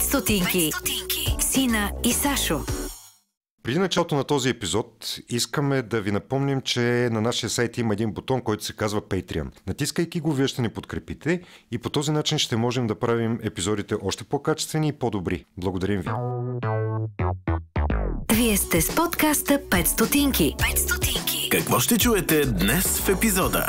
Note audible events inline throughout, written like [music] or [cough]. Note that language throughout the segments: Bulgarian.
5 стотинки. Сина и Сашо. Преди началото на този епизод искаме да ви напомним, че на нашия сайт има един бутон, който се казва Patreon. Натискайки го, вие ще ни подкрепите и по този начин ще можем да правим епизодите още по-качествени и по-добри. Благодарим ви! Вие сте с подкаста 5 стотинки. 5 стотинки. Какво ще чуете днес в епизода?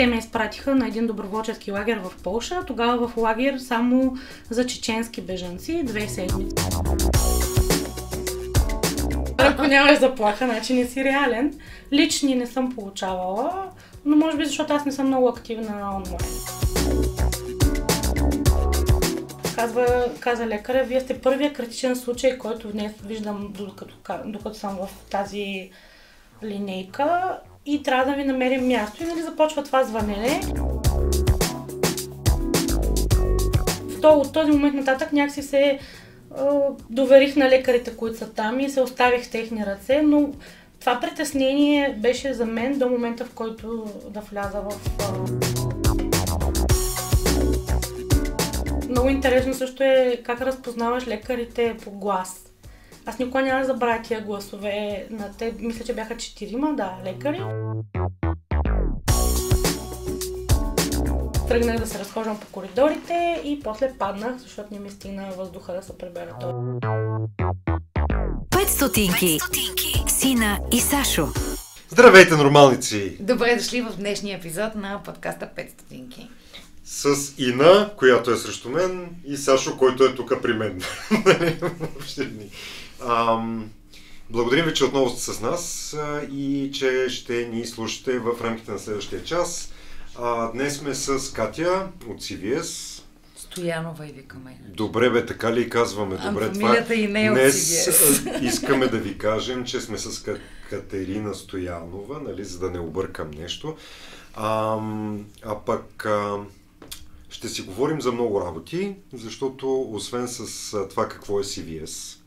Те ме изпратиха на един доброволчески лагер в Полша. Тогава в лагер само за чеченски бежанци, две седмици. Ако нямаш заплаха, значи не си реален. Лични не съм получавала, но може би защото аз не съм много активна онлайн. Казва, каза лекаря, вие сте първия критичен случай, който днес виждам докато, докато съм в тази линейка и трябва да ви намерим място. И нали започва това звънене. То, от този момент нататък някакси се доверих на лекарите, които са там и се оставих в техни ръце, но това притеснение беше за мен до момента, в който да вляза в... Много интересно също е как разпознаваш лекарите по глас. Аз никога няма да забравя тия гласове на те. Мисля, че бяха четирима, да, лекари. Тръгнах да се разхождам по коридорите и после паднах, защото не ми стигна въздуха да се пребера той. 5 стотинки. Сина и Сашо. Здравейте, нормалници! Добре дошли в днешния епизод на подкаста 5 стотинки. С Ина, която е срещу мен, и Сашо, който е тук при мен. [laughs] Ам, благодарим ви, че отново сте с нас а, и че ще ни слушате в рамките на следващия час. А, днес сме с Катя от CVS. Стоянова и викаме. Добре бе, така ли казваме? А, Добре, фамилията и не е Днес а, искаме да ви кажем, че сме с Ка- Катерина Стоянова, нали, за да не объркам нещо. А, а пък а, ще си говорим за много работи, защото освен с това какво е CVS,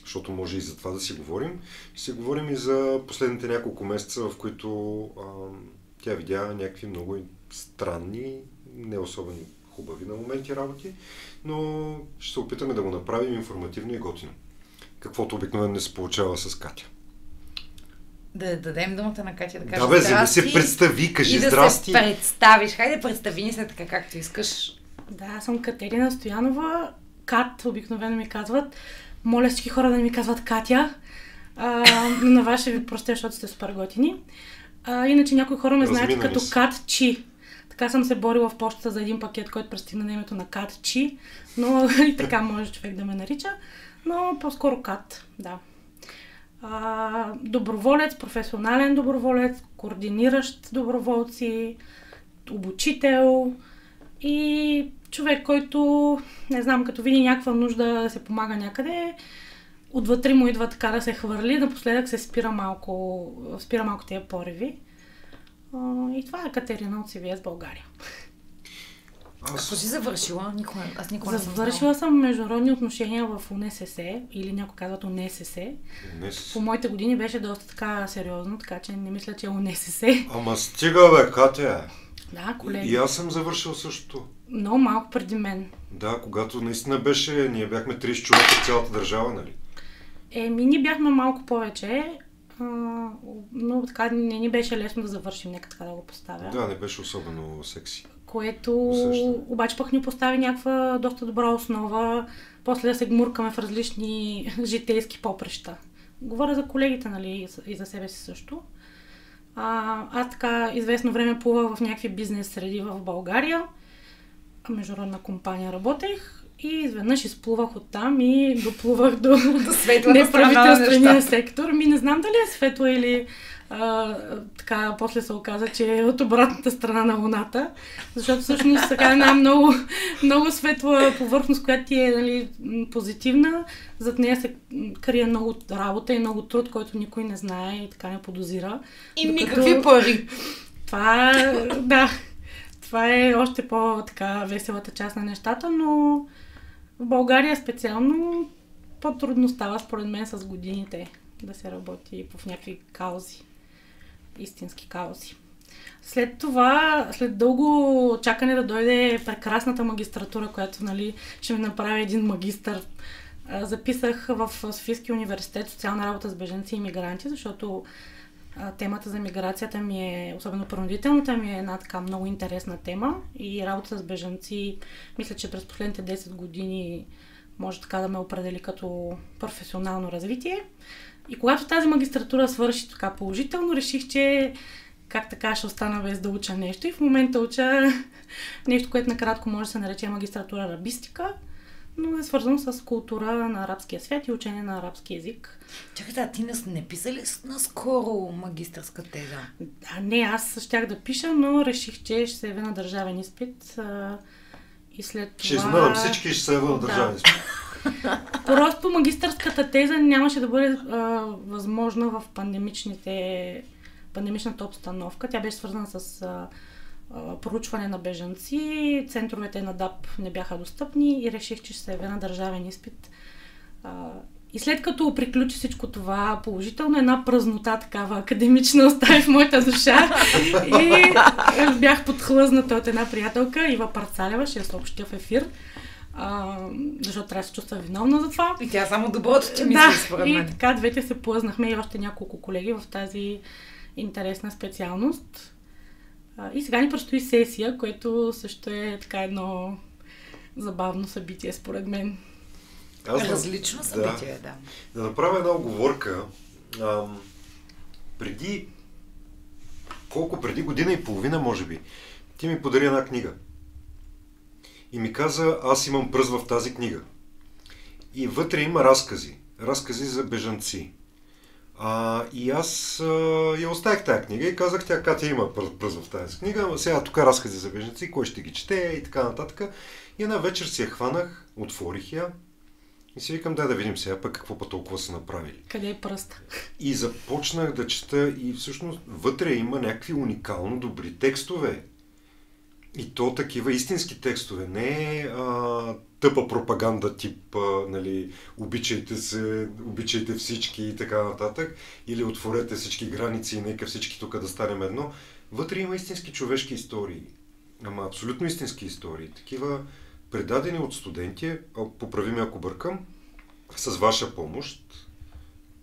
защото може и за това да си говорим, ще си говорим и за последните няколко месеца, в които а, тя видя някакви много странни, не особено хубави на моменти работи, но ще се опитаме да го направим информативно и готино. Каквото обикновено не се получава с Катя. Да дадем думата на Катя да каже Да, бе, за да се представи, кажи и да здрасти. се представиш. Хайде, представи ни се така, както искаш. Да, аз съм Катерина Стоянова. Кат, обикновено ми казват. Моля всички хора да не ми казват Катя. А, на вас ще ви простя, защото сте супер готини. А, иначе някои хора ме знаят като се. Кат Чи. Така съм се борила в почта за един пакет, който пристигна на името на Кат Чи. Но [laughs] и така може човек да ме нарича. Но по-скоро Кат, да. Доброволец, професионален доброволец, координиращ доброволци, обучител и човек, който, не знам, като види някаква нужда да се помага някъде, отвътре му идва така да се хвърли, напоследък се спира малко, спира малко тия пориви. И това е Катерина от CVS България. Ако си завършила, никога, аз никога не съм Завършила съм международни отношения в УНСС, или някой казват УНСС. Не с... По моите години беше доста така сериозно, така че не мисля, че е УНСС. Ама стига бе, Катя! Да, колеги. И аз съм завършил същото. Много малко преди мен. Да, когато наистина беше, ние бяхме 30 човека в цялата държава, нали? Еми, ние бяхме малко повече, а, но така не ни беше лесно да завършим, нека така да го поставя. Да, не беше особено секси. Което Усещам. обаче пък ни постави някаква доста добра основа, после да се гмуркаме в различни [laughs] житейски попреща. Говоря за колегите, нали, и за- себе си също. А, аз така известно време плувах в някакви бизнес среди в България. Международна компания работех и изведнъж изплувах оттам и доплувах до, До [laughs] неправителствения сектор. Ми не знам дали е светло или а, така, после се оказа, че е от обратната страна на Луната. Защото всъщност така е една много, много светла повърхност, която ти е нали, позитивна. Зад нея се крие много работа и много труд, който никой не знае и така не подозира. И Докато- никакви пари. Това, да, това е още по-така веселата част на нещата, но в България специално по-трудно става според мен с годините да се работи в някакви каузи. Истински каузи. След това, след дълго чакане да дойде прекрасната магистратура, която нали, ще ми направи един магистър, записах в Софийския университет социална работа с беженци и мигранти, защото темата за миграцията ми е, особено принудителната ми е една така много интересна тема и работа с беженци, мисля, че през последните 10 години може така да ме определи като професионално развитие. И когато тази магистратура свърши така положително, реших, че как така ще остана без да уча нещо. И в момента уча [laughs] нещо, което накратко може да се нарече магистратура арабистика, но е свързано с култура на арабския свят и учение на арабски язик. Чакай, а ти не, не писа ли наскоро магистърска теза? А не, аз щях да пиша, но реших, че ще се явя на държавен изпит. А, и след това... Ще изненадам всички и ще се ява на Да. държавен изпит. [laughs] Просто магистърската теза нямаше да бъде а, възможна в пандемичните, пандемичната обстановка. Тя беше свързана с а, проучване на бежанци, центровете на ДАП не бяха достъпни и реших, че ще се явя на държавен изпит. А, и след като приключи всичко това положително, една празнота такава академична остави в моята душа и бях подхлъзната от една приятелка, Ива Парцалева, ще я съобщя в ефир, а, защото трябва да се чувства виновна за това. И тя само доброто ти мисли, Да, според и мен. така двете се плъзнахме и още няколко колеги в тази интересна специалност. А, И сега ни предстои сесия, което също е така едно забавно събитие, според мен. Аз да- Различно събитие, да. Да направя една оговорка. Ам, преди колко преди година и половина, може би, ти ми подари една книга. И ми каза, аз имам пръст в тази книга. И вътре има разкази. Разкази за бежанци. А, и аз а, я оставих тази книга и казах, тя Катя има пръ- пръст в тази книга, сега тук разкази за бежанци, кой ще ги чете и така нататък. И една вечер си я хванах, отворих я и си викам, дай да видим сега пък какво па толкова са направили. Къде е пръста? И започнах да чета и всъщност вътре има някакви уникално добри текстове. И то такива истински текстове, не а, тъпа пропаганда тип, а, нали, обичайте се, обичайте всички и така нататък, или отворете всички граници и нека всички тук да станем едно. Вътре има истински човешки истории. Ама абсолютно истински истории. Такива предадени от студенти, поправи ме ако бъркам, с ваша помощ,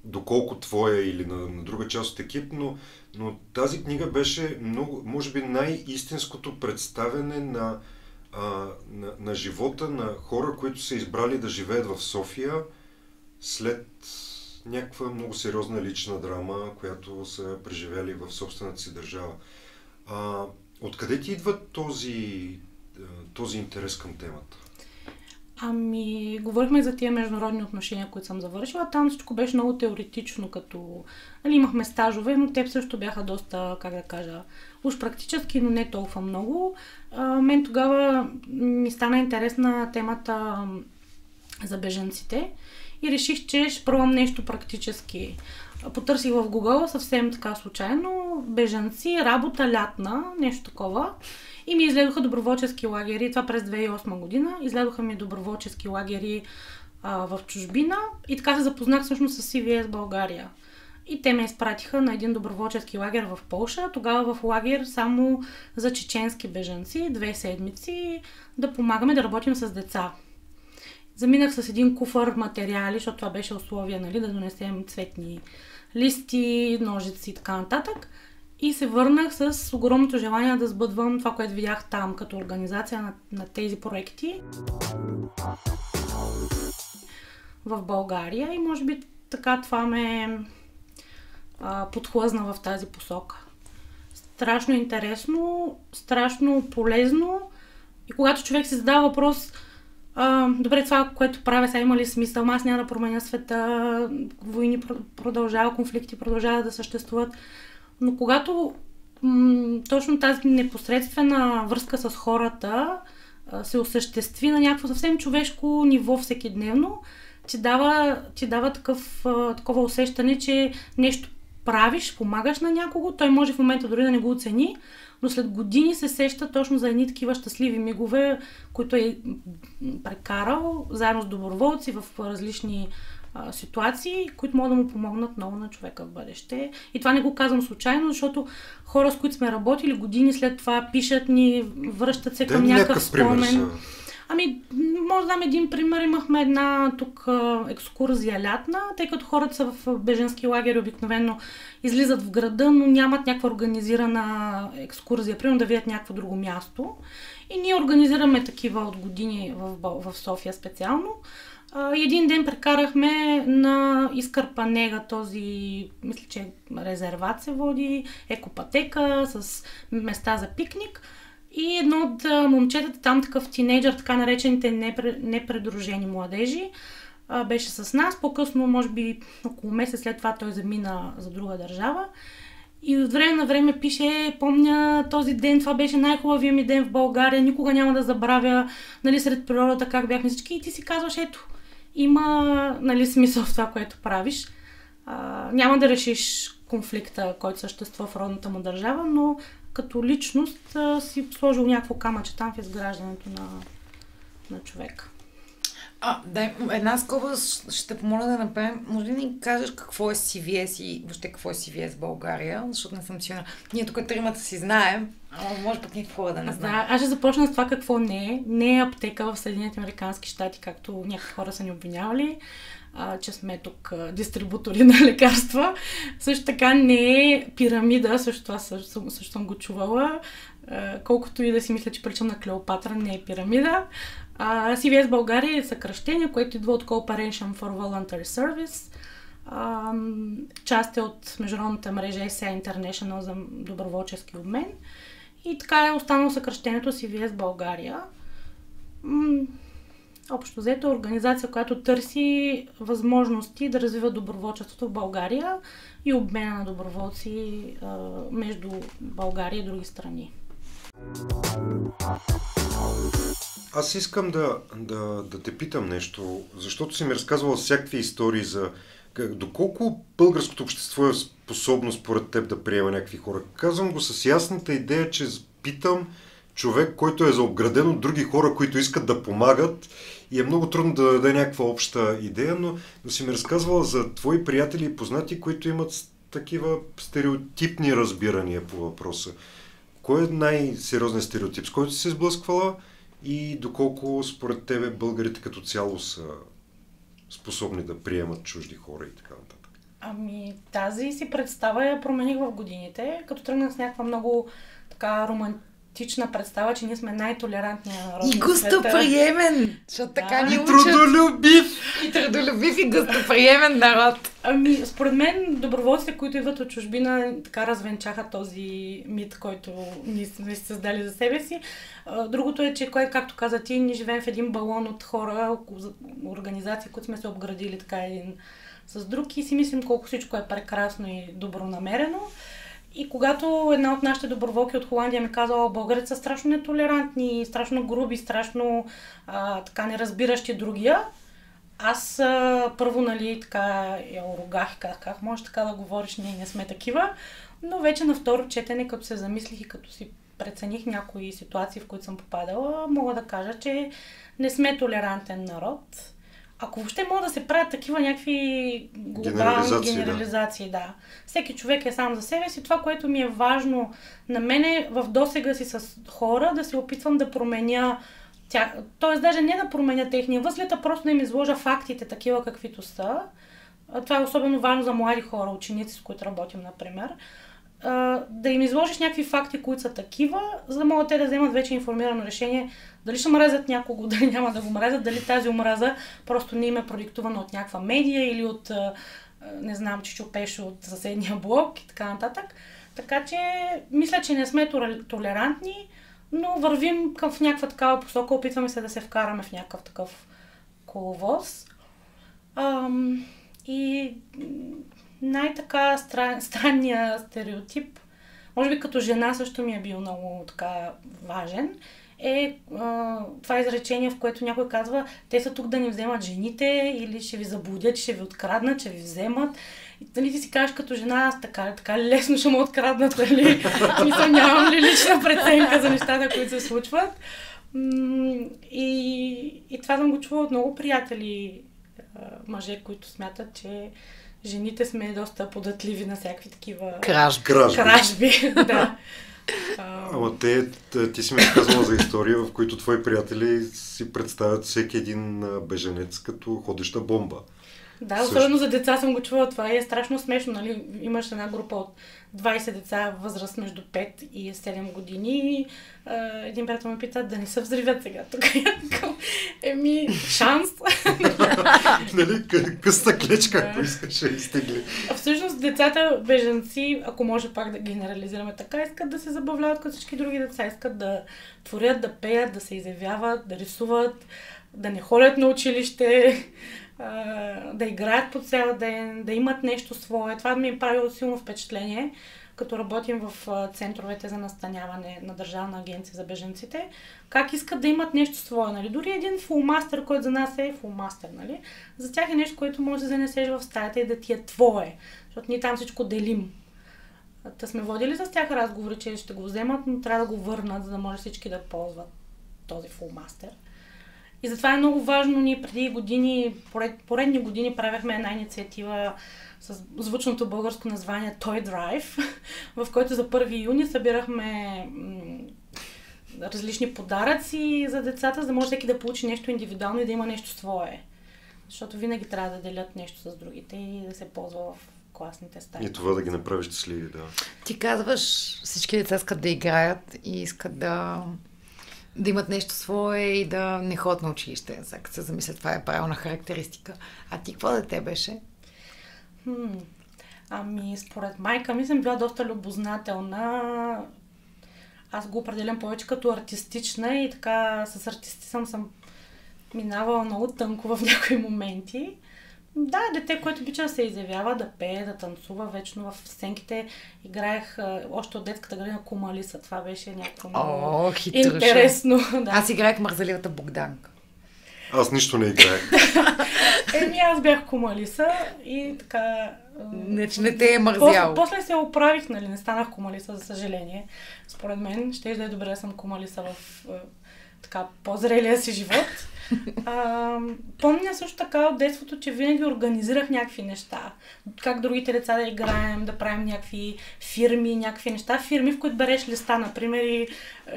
доколко твоя или на, на друга част от екип, но, но тази книга беше много, може би най-истинското представяне на, а, на, на живота на хора, които са избрали да живеят в София след някаква много сериозна лична драма, която са преживяли в собствената си държава. А, откъде ти идва този, този интерес към темата? Ами, говорихме за тия международни отношения, които съм завършила. Там всичко беше много теоретично, като... Нали, имахме стажове, но те също бяха доста, как да кажа, уж практически, но не толкова много. А, мен тогава ми стана интересна темата за беженците и реших, че ще пробвам нещо практически. Потърсих в Google съвсем така случайно бежанци, работа лятна, нещо такова. И ми изледоха доброволчески лагери, това през 2008 година. Изледоха ми доброволчески лагери а, в чужбина и така се запознах всъщност с CVS България. И те ме изпратиха на един доброволчески лагер в Полша. Тогава в лагер само за чеченски бежанци, две седмици, да помагаме да работим с деца. Заминах с един куфър материали, защото това беше условие, нали, да донесем цветни листи, ножици и така нататък. И се върнах с огромното желание да сбъдвам това, което видях там като организация на, на тези проекти в България. И може би така това ме а, подхлъзна в тази посока. Страшно интересно, страшно полезно. И когато човек си задава въпрос, а, добре, това, което правя, сега има ли смисъл? Аз няма да променя света, войни пр- продължава, конфликти продължават да съществуват. Но когато точно тази непосредствена връзка с хората се осъществи на някакво съвсем човешко ниво всеки дневно, ти дава, ти дава такъв, такова усещане, че нещо правиш, помагаш на някого, той може в момента дори да не го оцени, но след години се сеща точно за едни такива щастливи мигове, които е прекарал заедно с доброволци в различни а, ситуации, които могат да му помогнат много на човека в бъдеще. И това не го казвам случайно, защото хора, с които сме работили години след това, пишат ни, връщат се Дай към някакъв спомен. пример. Ами, може да дам един пример. Имахме една тук екскурзия лятна, тъй като хората са в беженски лагери обикновено излизат в града, но нямат някаква организирана екскурзия, примерно да видят някакво друго място. И ние организираме такива от години в, в София специално. А, един ден прекарахме на Изкърпанега, този, мисля, че резерват се води, екопатека с места за пикник. И едно от момчетата, там такъв тинейджър, така наречените непре- непредружени младежи, беше с нас. По-късно, може би около месец след това, той замина за друга държава. И от време на време пише, «Е, помня този ден, това беше най-хубавия ми ден в България, никога няма да забравя, нали, сред природата как бяхме всички. И ти си казваш, ето, има, нали, смисъл в това, което правиш. А, няма да решиш конфликта, който съществува в родната му държава, но като личност а, си сложил някакво камъче там в изграждането на, на човека. А, дай, една скоба ще те помоля да направим. Може ли да ни кажеш какво е CVS и въобще какво е CVS в България? Защото не съм сигурна. Ние тук тримата си знаем, ама може пък хора да не Да, знаем. аз ще започна с това какво не е. Не е аптека в Съединените Американски щати, както някакви хора са ни обвинявали, а, че сме тук а, дистрибутори [laughs] на лекарства. Също така не е пирамида, също това също, също съм го чувала. А, колкото и да си мисля, че причам на Клеопатра, не е пирамида. А, CVS България е съкръщение, което идва от Cooperation for Voluntary Service. Ам, част е от международната мрежа SA International за доброволчески обмен. И така е останало съкръщението CVS България. М, Общо взето е организация, която търси възможности да развива доброволчеството в България и обмена на доброволци а, между България и други страни. Аз искам да, да, да те питам нещо, защото си ми разказвала всякакви истории за как- доколко българското общество е способно според теб да приема някакви хора. Казвам го с ясната идея, че питам човек, който е заобграден от други хора, които искат да помагат и е много трудно да даде някаква обща идея, но, но си ми разказвала за твои приятели и познати, които имат такива стереотипни разбирания по въпроса. Кой е най-сериозният стереотип, с който си се сблъсквала и доколко според тебе българите като цяло са способни да приемат чужди хора и така нататък? Ами тази си представа я промених в годините, като тръгнах с някаква много така романтична представа, че ние сме най-толерантният народ И гостоприемен! Защото така Да. ни И учат. трудолюбив! И трудолюбив и гостоприемен народ. Ами, според мен, доброволците, които идват от чужбина, така развенчаха този мит, който ние сме си създали за себе си. Другото е, че, кое, както каза ти, ние живеем в един балон от хора, организации, които сме се обградили така един с друг и си мислим колко всичко е прекрасно и добронамерено. И когато една от нашите доброволки от Холандия ми казала, българите са страшно нетолерантни, страшно груби, страшно а, така неразбиращи другия, аз а, първо, нали, така я оругах и казах, как можеш така да говориш, ние не сме такива. Но вече на второ четене, като се замислих и като си прецених някои ситуации, в които съм попадала, мога да кажа, че не сме толерантен народ. Ако въобще могат да се правят такива някакви глобални Генерализации, да. генерализации, да. Всеки човек е сам за себе си. Това, което ми е важно на мен е в досега си с хора да се опитвам да променя тя, т.е. даже не да променя техния възглед, а просто да им изложа фактите такива каквито са. Това е особено важно за млади хора, ученици, с които работим, например. Да им изложиш някакви факти, които са такива, за да могат те да вземат вече информирано решение дали ще мразят някого, [laughs] дали няма да го мразят, дали тази омраза просто не им е продиктувана от някаква медия или от, не знам, че чупеше от съседния блок и така нататък. Така че, мисля, че не сме толер- толерантни, но вървим към в някаква такава посока, опитваме се да се вкараме в някакъв такъв коловоз. Ам, и най-така стран, странния стереотип, може би като жена също ми е бил много така важен, е а, това изречение, в което някой казва, те са тук да ни вземат жените или ще ви заблудят, ще ви откраднат, ще ви вземат. И нали, ти си кажеш като жена, аз така, така лесно ще му откраднат, нали? Смисъл, нямам ли лична преценка за нещата, които се случват. И, и това съм го чувала от много приятели мъже, които смятат, че жените сме доста податливи на всякакви такива Краж. Кражби. кражби. [laughs] да. Ама те, ти си ми казвала за история, в които твои приятели си представят всеки един беженец като ходеща бомба. Да, Също. особено за деца съм го чувала това и е страшно смешно, нали? Имаш една група от 20 деца, възраст между 5 и 7 години и а, един приятел ме пита да не се взривят сега тук. [laughs] Еми, шанс. [laughs] нали, къ- къста клечка, ако искаш, изтегли. Всъщност децата бежанци, ако може пак да генерализираме така, искат да се забавляват като всички други деца. Искат да творят, да пеят, да се изявяват, да рисуват, да не ходят на училище, да играят по цял ден, да имат нещо свое. Това ми е правило силно впечатление, като работим в центровете за настаняване на Държавна агенция за беженците, как искат да имат нещо свое. Нали? Дори един фулмастер, който за нас е фулмастер, нали? за тях е нещо, което може да занесеш в стаята и да ти е твое, защото ние там всичко делим. Та сме водили с тях разговори, че ще го вземат, но трябва да го върнат, за да може всички да ползват този фулмастер. И затова е много важно. Ние преди години, поред, поредни години правяхме една инициатива с звучното българско название Toy Drive, [laughs] в който за 1 юни събирахме различни подаръци за децата, за да може всеки да получи нещо индивидуално и да има нещо свое. Защото винаги трябва да делят нещо с другите и да се ползва в класните стаи. И това да ги направиш щастливи, да. Ти казваш, всички деца искат да играят и искат да, да имат нещо свое и да не ходят на училище. Сега се замисля, това е правилна характеристика. А ти какво дете беше? Хм. Ами, според майка ми съм била доста любознателна. Аз го определям повече като артистична и така с артистизъм съм минавала много тънко в [laughs] някои моменти. Да, дете, което обича да се изявява, да пее, да танцува. Вечно в сценките играех а, още от детската градина Кумалиса. Това беше някакво много О, хитруша. интересно. [laughs] Да. Аз играех мързаливата Богданка. Аз нищо не играех. [laughs] Еми, аз бях Кумалиса и така... а, Не, че не те е После, мързял. после се оправих, нали, не станах кумалиса, за съжаление. Според мен, ще да е добре да съм кумалиса в е, така по-зрелия си живот. А, помня също така от детството, че винаги организирах някакви неща. Как другите деца да играем, да правим някакви фирми, някакви неща. Фирми, в които береш листа, например, и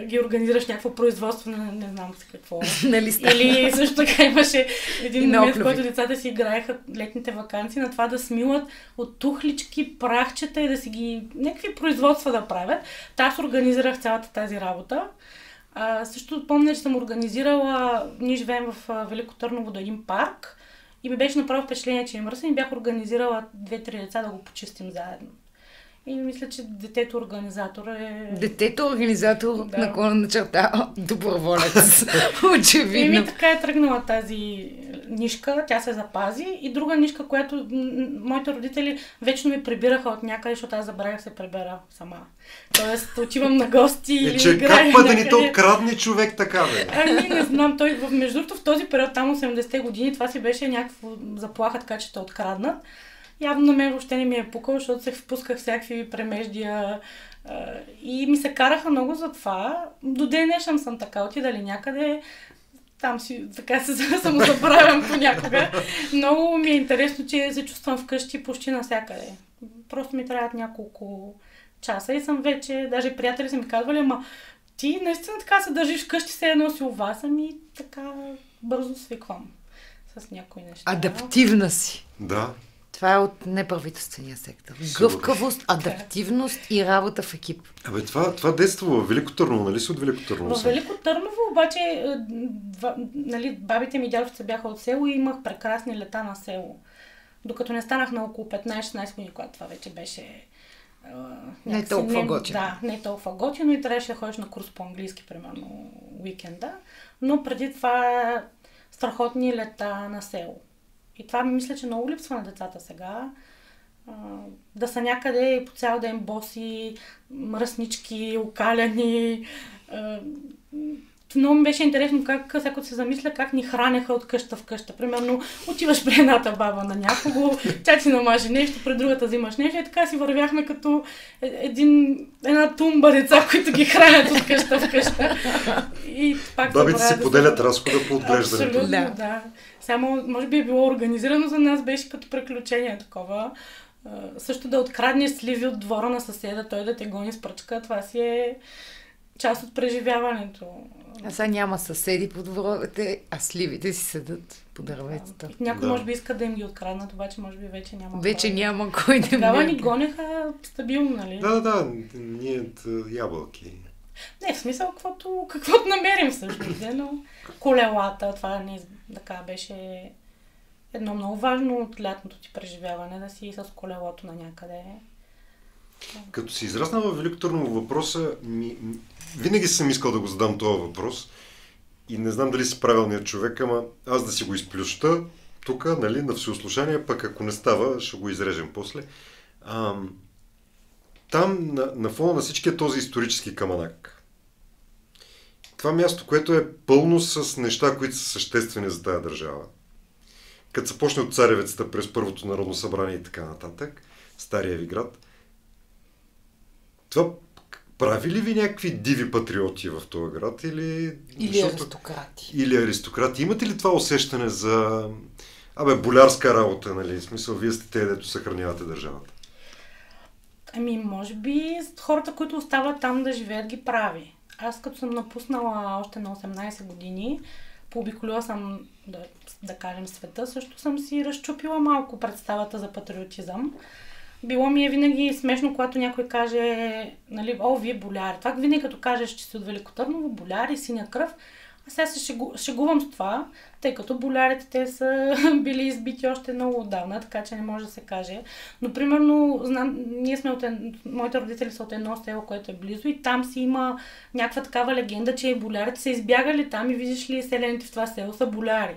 ги организираш някакво производство на не знам си какво. [laughs] На листа. Или също така имаше един момент, в който децата си играеха летните вакансии на това да смилат от тухлички, прахчета и да си ги... някакви производства да правят. Та аз организирах цялата тази работа. А, също помня, че съм организирала, ние живеем в Велико Търново до един парк и ми беше направо впечатление, че е мръсен и бях организирала две-три деца да го почистим заедно. И мисля, че детето организатор е... Детето организатор Да. на клона на черта доброволец. И [laughs] Очевидно. ми така е тръгнала тази нишка, тя се запази. И друга нишка, която моите родители вечно ми прибираха от някъде, защото аз забравях да се прибера сама. Тоест, отивам на гости или Е, че играя как да ни някъде. открадне човек така, бе? Ами, не знам, той между другото в този период, там 80-те години, това си беше някаква заплаха, така че те откраднат. Явно на мен въобще не ми е пукал, защото се впусках всякакви премеждия а, и ми се караха много за това. До ден днешен съм така, отида ли някъде, там си, така се [laughs] самозабравям понякога. Много ми е интересно, че се чувствам вкъщи почти навсякъде. Просто ми трябват няколко часа и съм вече, даже приятели са ми казвали, ама ти наистина така се държиш вкъщи, се едно си у вас, ами така бързо свиквам с някои неща. Адаптивна си. Да. Това е от неправителствения сектор. Сигурно. Гъвкавост, адаптивност и работа в екип. Абе, това, това детство в Велико Търново, нали си от Велико Търново? В? Велико Търново обаче е, два, нали, бабите ми и дядовците бяха от село и имах прекрасни лета на село. Докато не станах на около 15-16 години, когато това вече беше а, Не някакси толкова готино. Да, не толкова готино и трябваше да ходиш на курс по английски, примерно, уикенда. Но преди това страхотни лета на село. И това ми мисля, че много липсва на децата сега. А, да са някъде и по цял ден боси, мръснички, окаляни. А, много ми беше интересно как, всяко се замисля, как ни хранеха от къща в къща. Примерно, отиваш при едната баба на някого, тя ти намаже нещо, при другата взимаш нещо и така си вървяхме като е- един, една тумба деца, които ги хранят от къща в къща. И пак Бабите си поделят разхода по отглеждането. Абсолютно, Да. да. Да. Само, може би е било организирано за нас, беше като приключение такова. Също да откраднеш сливи от двора на съседа, той да те гони с пръчка, това си е част от преживяването. А сега няма съседи по дворовете, а сливите си седат по дърветата. И Някой Да. може би иска да им ги откраднат, обаче може би вече няма. Вече кой. няма кой да Тогава ми ни гонеха стабилно, нали? Да, да, да, ние т- ябълки. Не, в смисъл, каквото, каквото намерим всъщност, де, но колелата, това не, така беше едно много важно от лятното ти преживяване, да си с колелото на някъде. Като си израсна в Велико Търново въпроса, ми, винаги съм искал да го задам този въпрос и не знам дали си правилният човек, ама аз да си го изплюща тук, нали, на всеослушание, пък ако не става, ще го изрежем после. Ам, там, на, на фона на всичкия този исторически каманак, това място, което е пълно с неща, които са съществени за тази държава. Като се почне от царевецата през Първото народно събрание и така нататък, Стария ви град, това прави ли ви някакви диви патриоти в този град или... Или защото- аристократи. Или аристократи. Имате ли това усещане за... Абе, болярска работа, нали? В смисъл, вие сте те, дето съхранявате държавата. Ами, може би хората, които остават там да живеят, ги прави. Аз като съм напуснала още на 18 години, пообиколила съм, да, да кажем, света, също съм си разчупила малко представата за патриотизъм. Било ми е винаги смешно, когато някой каже, нали, о, вие боляри. Това винаги като кажеш, че си от Велико Търново, боляри, синя кръв. А сега се шегу, шегувам с това, тъй като болярите те са [laughs] били избити още много отдавна, така че не може да се каже. Но, примерно, знам, ние сме от ен... моите родители са от едно село, което е близо и там си има някаква такава легенда, че болярите са избягали там и виждаш ли селените в това село са боляри.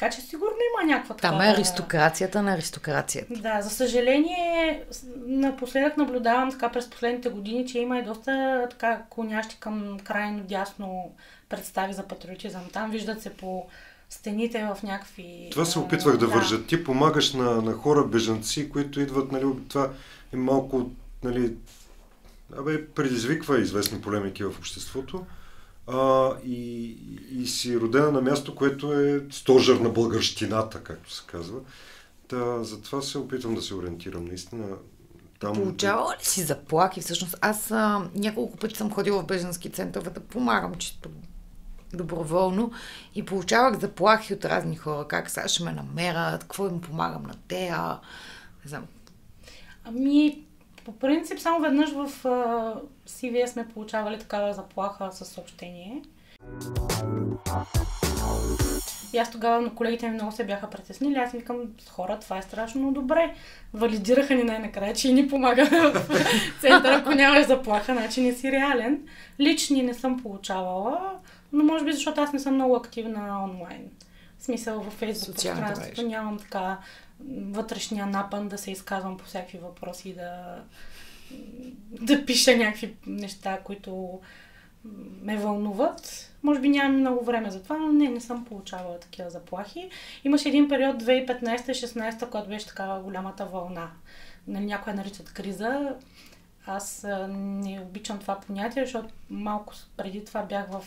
Така че сигурно има някаква Там такава... е аристокрацията на аристокрацията. Да, за съжаление, напоследък наблюдавам така през последните години, че има и доста така клонящи към крайно дясно представи за патриотизъм. Там виждат се по стените в някакви... Това се опитвах да вържа. Ти помагаш на, на хора, бежанци, които идват, нали, това е малко, нали, абе, предизвиква известни полемики в обществото. А, и, и си родена на място, което е стожър на българщината, както се казва. Та, затова се опитвам да се ориентирам. Наистина, там... Получавала ли си заплахи? Всъщност аз а, няколко пъти съм ходила в бежански центрове да помагам чисто доброволно и получавах заплахи от разни хора. Как сега ще ме намерят, какво им помагам на тея. Не знам. Ами, по принцип, само веднъж в а, CVS сме получавали такава заплаха със съобщение. И аз тогава на колегите ми много се бяха притеснили. Аз им викам, хора, това е страшно добре. Валидираха ни най-накрая, че и ни помагаме в центъра, ако нямаш заплаха, значи не си реален. Лични не съм получавала, но може би защото аз не съм много активна онлайн. В смисъл във Facebook пространството нямам така вътрешния напън да се изказвам по всякакви въпроси и да, да пиша някакви неща, които ме вълнуват. Може би нямам много време за това, но не, не съм получавала такива заплахи. Имаше един период 2015-16, когато беше такава голямата вълна. Нали, някоя наричат криза. Аз не обичам това понятие, защото малко преди това бях в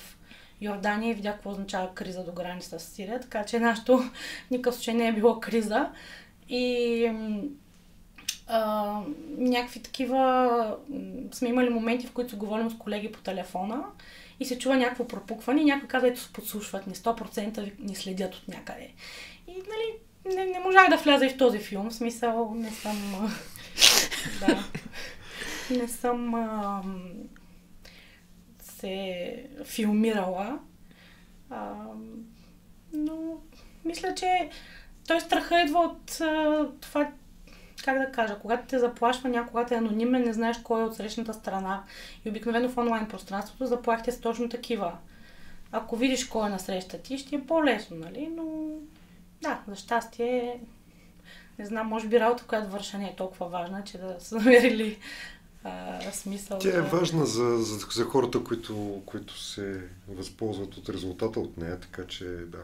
Йордания и видях какво означава криза до граница с Сирия, така че нашето никакъв случай не е било криза. И а, някакви такива... сме имали моменти, в които говорим с колеги по телефона и се чува някакво пропукване и някой казва, ето се подслушват ни, 100% ви- ни следят от някъде. И нали, не, не можах да вляза и в този филм, в смисъл не съм... [laughs] да. Не съм а, се филмирала. А, но мисля, че той страха идва от а, това, как да кажа, когато те заплашва някой, когато е анонимен, не знаеш кой е от срещната страна. И обикновено в онлайн пространството заплахите са точно такива. Ако видиш кой е на среща ти, ще е по-лесно, нали? Но да, за щастие, не знам, може би работа, която върша не е толкова важна, че да са [laughs] намерили а, смисъл. Тя е важна за, за, за хората, които, които се възползват от резултата от нея, така че да.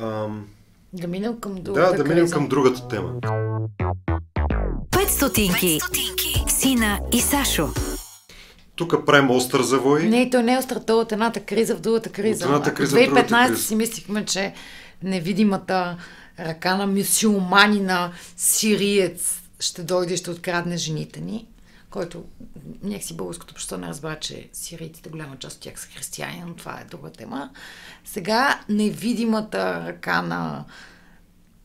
Ам, Да минем към другата да, да минем към другата тема. 5 стотинки. Сина и Сашо. Тук правим остър завой. Не, то не е острата от едната криза в другата криза. От едната криза в другата 2015 криза. си мислихме, че невидимата ръка на мюсюлманина сириец ще дойде и ще открадне жените ни, който някакси българското общество не разбра, че сирийците, голяма част от тях са християни, но това е друга тема. Сега невидимата ръка на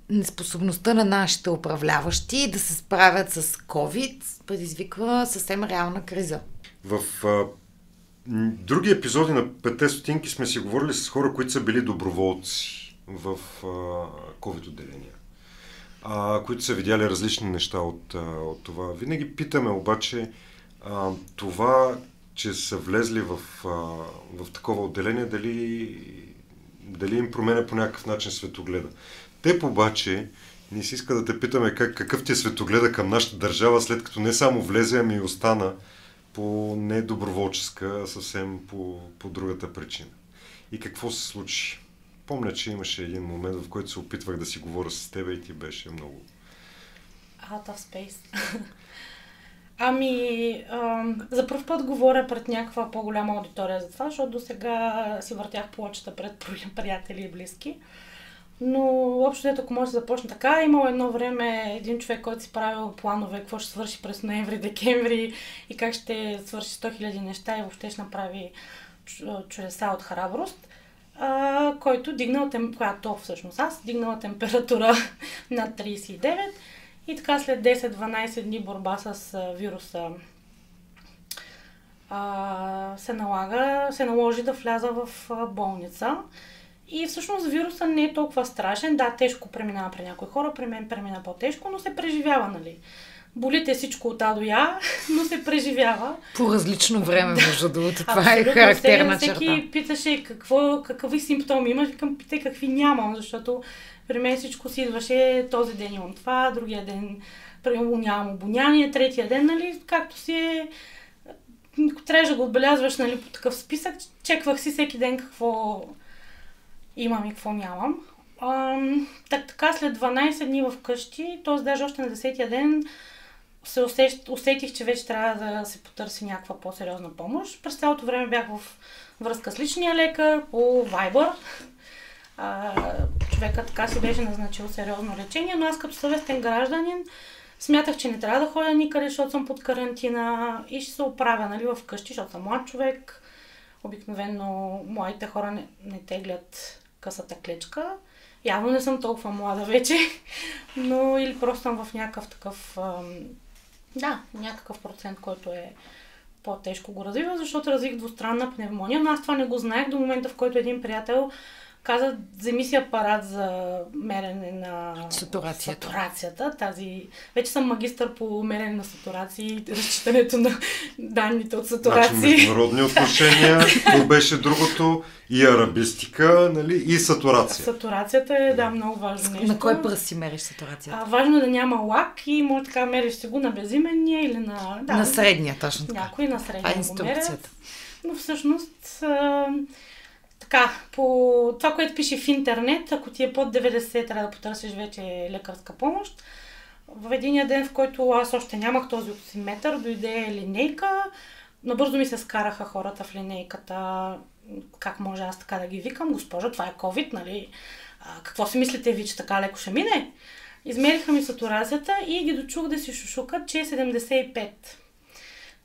неспособността на нашите управляващи да се справят с COVID предизвиква съвсем реална криза. В а, други епизоди на Пете стотинки сме си говорили с хора, които са били доброволци в а, COVID отделения, а, които са видяли различни неща от, а, от това. Винаги питаме обаче а, това, че са влезли в, а, в такова отделение, дали, дали им променя по някакъв начин светогледа. Теб обаче ни се иска да те питаме как, какъв ти е светогледа към нашата държава, след като не само влезе, ами и остана по не доброволческа, а съвсем по, по другата причина. И какво се случи? Помня, че имаше един момент, в който се опитвах да си говоря с теб и ти беше много... Out of space. [laughs] Ами, ам, за първ път говоря пред някаква по-голяма аудитория за това, защото до сега си въртях плочета пред при- [laughs] приятели и близки. Но общо дето, ако може да започне така, имало едно време един човек, който си правил планове, какво ще свърши през ноември, [laughs] декември и как ще свърши 100 000 неща и въобще ще направи чу- чудеса от храброст, а, който дигнал, тем... която всъщност аз, дигнала температура [laughs] над 39 и така след 10-12 дни борба с вируса а, се налага, се наложи да вляза в болница. И всъщност вируса не е толкова страшен. Да, тежко преминава при някои хора, при мен премина по-тежко, но се преживява, нали? Болите всичко от А до Я, но се преживява. По различно време, между другото. Това е характерна Всеки- черта. Всеки питаше какво, какви симптоми имаш, викам, питай какви нямам, защото при мен всичко си идваше, този ден имам това, другия ден примерно нямам обоняние, третия ден, нали, както си е, трябваше да го отбелязваш, нали, по такъв списък, чеквах си всеки ден какво имам и какво нямам. Ам, так, така след 12 дни в къщи, т.е. даже още на 10-я ден, се усещ, усетих, че вече трябва да се потърси някаква по-сериозна помощ. През цялото време бях в връзка с личния лекар по Viber. А, човека така си беше назначил сериозно лечение, но аз като съвестен гражданин смятах, че не трябва да ходя никъде, защото съм под карантина и ще се оправя нали, в къщи, защото съм млад човек. Обикновено младите хора не, не теглят късата клечка. Явно не съм толкова млада вече, [laughs] но или просто съм в някакъв такъв, да, някакъв процент, който е по-тежко го развива, защото развих двустранна пневмония, но аз това не го знаех до момента, в който един приятел каза, вземи си апарат за мерене на Сатурацията. сатурацията. Тази... Вече съм магистър по мерене на сатурации и разчитането на данните от Значи сатурации. международни [laughs] отношения, то беше другото, и арабистика, нали, и сатурация. Сатурацията е, да, много важно нещо. На кой пръст си мериш сатурацията? А, важно е да няма лак и може така мериш си го на безименния или на... Да, на средния, точно така. Някои на средния го мерят. Но всъщност, а, така, по това, което пише в интернет, ако ти е под 90, трябва да потърсиш вече лекарска помощ. В единия ден, в който аз още нямах този оксиметър, дойде линейка. Набързо ми се скараха хората в линейката. Как може аз така да ги викам? Госпожа, това е COVID, нали? А, какво си мислите ви, че така леко ще мине? Измериха ми сатурацията и ги дочух да си шушукат, че е 75.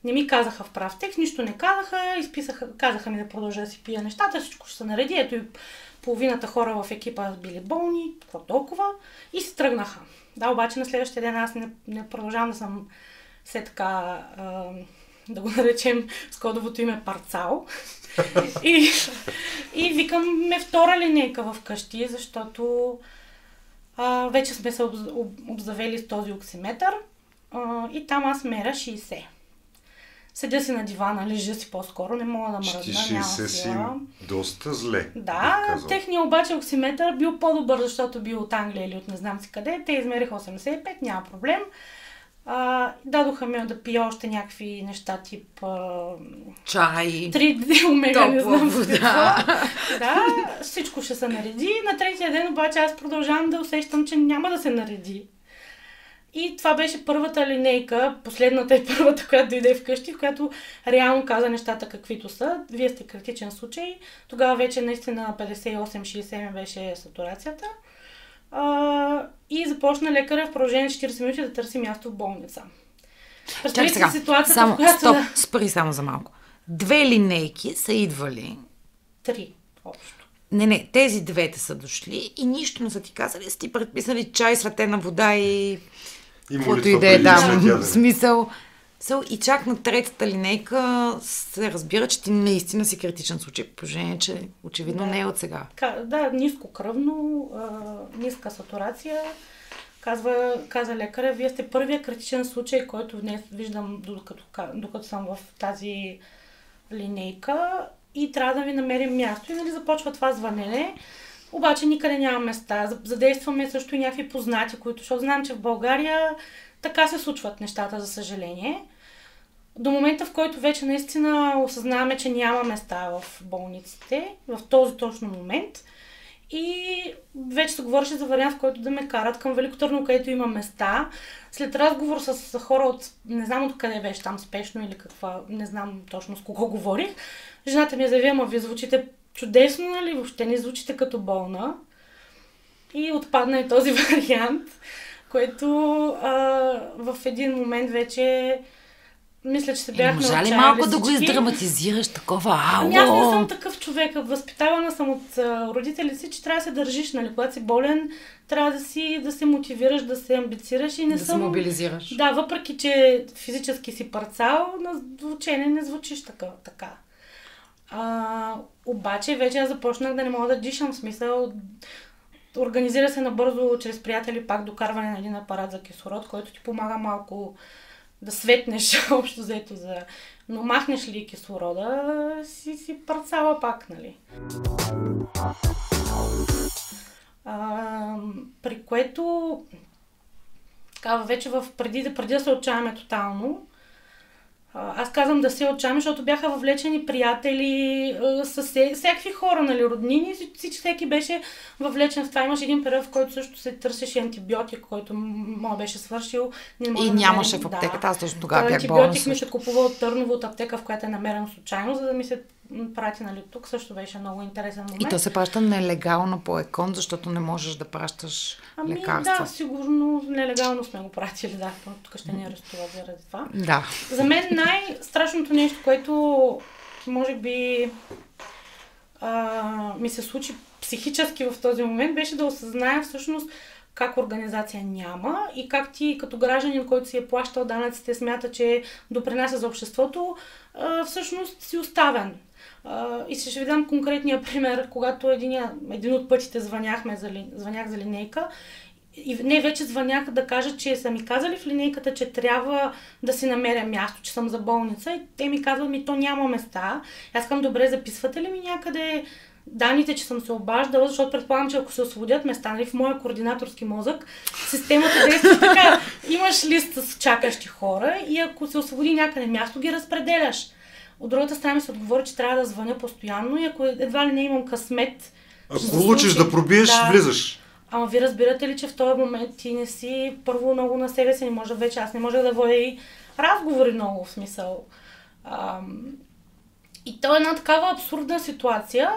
Не ми казаха в прав текст, нищо не казаха, изписаха, казаха ми да продължа да си пия нещата, всичко ще се нареди. Ето и половината хора в екипа били болни, какво толкова, и се тръгнаха. Да, обаче на следващия ден аз не, не продължавам да съм все така, а, да го наречем с кодовото име Парцал. и, и викам ме втора линейка в къщи, защото а, вече сме се обз- об- обзавели с този оксиметър а, и там аз меря 60. Седя си на дивана, лежа си по-скоро, не мога да мръдна, няма 60 си доста зле. Да, казал. техният обаче оксиметър бил по-добър, защото бил от Англия или от не знам си къде. Те измериха 85, няма проблем. А, дадоха ми да пия още някакви неща, тип а, Чай. 3D омега, не знам вода. Да, всичко ще се нареди. На третия ден обаче аз продължавам да усещам, че няма да се нареди. И това беше първата линейка, последната и [laughs] първата, която дойде вкъщи, в която реално каза нещата каквито са. Вие сте критичен случай. Тогава вече наистина 58-60 беше сатурацията. А, и започна лекаря в продължение 40 минути да търси място в болница. Представете си ситуацията, само, в която... стоп, спри само за малко. Две линейки са идвали. Три общо. Не, не, тези двете са дошли и нищо не са ти казали, са ти предписали чай, светена вода и И каквото и да е там. [laughs] Смисъл. So, и чак на третата линейка се разбира, че ти наистина си критичен случай. Положение, че очевидно Да. не е от сега. Да, ниско кръвно, а, ниска сатурация. Казва, каза лекаря, вие сте първия критичен случай, който днес виждам докато, ка- докато съм в тази линейка и трябва да ви намерим място. И нали започва това звънене. Обаче никъде няма места. За- Задействаме също и някакви познати, които, защото знам, че в България така се случват нещата, за съжаление. До момента, в който вече наистина осъзнаваме, че няма места в болниците, в този точно момент, и вече се говореше за вариант, в който да ме карат към Велико Търново, където има места. След разговор с хора от, не знам от къде беше там, спешно или каква, не знам точно с кого говорих, жената ми заяви, ама вие звучите чудесно, нали? Въобще не звучите като болна. И отпадна и този [laughs] вариант, което а, в един момент вече мисля, че се Е, бяхме можа ли малко да го издраматизираш такова? Ало! Ами аз не съм такъв човек. Възпитавана съм от а, родителите си, че трябва да се държиш, нали? Когато си болен, трябва да си да се мотивираш, да се амбицираш и не да се съм... мобилизираш. Да, въпреки, че физически си парцал, на звучене не звучиш така. така. А, обаче вече аз започнах да не мога да дишам, в смисъл организира се набързо чрез приятели пак докарване на един апарат за кислород, който ти помага малко да светнеш [laughs] общо взето за... Но махнеш ли кислорода, си си парцала пак, нали? А, при което така, вече в, преди, преди да се отчаяме тотално, аз казвам да се отчаяме, защото бяха въвлечени приятели, съсед, всякакви хора, нали, роднини, всички, всеки беше въвлечен в това. Имаше един период, в който също се търсеше антибиотик, който му беше свършил. Не И да нямаше в намерим- аптеката. Да. Аз точно тогава бях болна. антибиотик ми се купува от Търново от аптека, в която е намерен случайно, за да ми се прати нали, тук. Също беше много интересен момент. И то се праща нелегално по ЕКОН, защото не можеш да пращаш Ами лекарства. да, сигурно нелегално сме го пратили, да. Тук ще ни арестуват заради това. Да. За мен най-страшното нещо, което може би а, ми се случи психически в този момент, беше да осъзная всъщност как организация няма и как ти като гражданин, който си е плащал данъците, смята, че допринася за обществото, всъщност си оставен. И ще, ще ви дам конкретния пример, когато един, един от пътите звъняхме за, звънях за линейка и не вече звънях да кажа, че са ми казали в линейката, че трябва да си намеря място, че съм за болница и те ми казват ми, то няма места. Аз казвам, добре, записвате ли ми някъде данните, че съм се обаждала, защото предполагам, че ако се освободят места, нали, в моя координаторски мозък, системата действа така. Имаш лист с чакащи хора и ако се освободи някъде място, ги разпределяш. От другата страна ми се отговори, че трябва да звъня постоянно и ако едва ли не имам късмет, Ако случи. да пробиеш, Да. влизаш. Ама ви разбирате ли, че в този момент ти не си първо много на себе си, не може вече, аз не може да водя и разговори много в смисъл. Ам, и то е една такава абсурдна ситуация.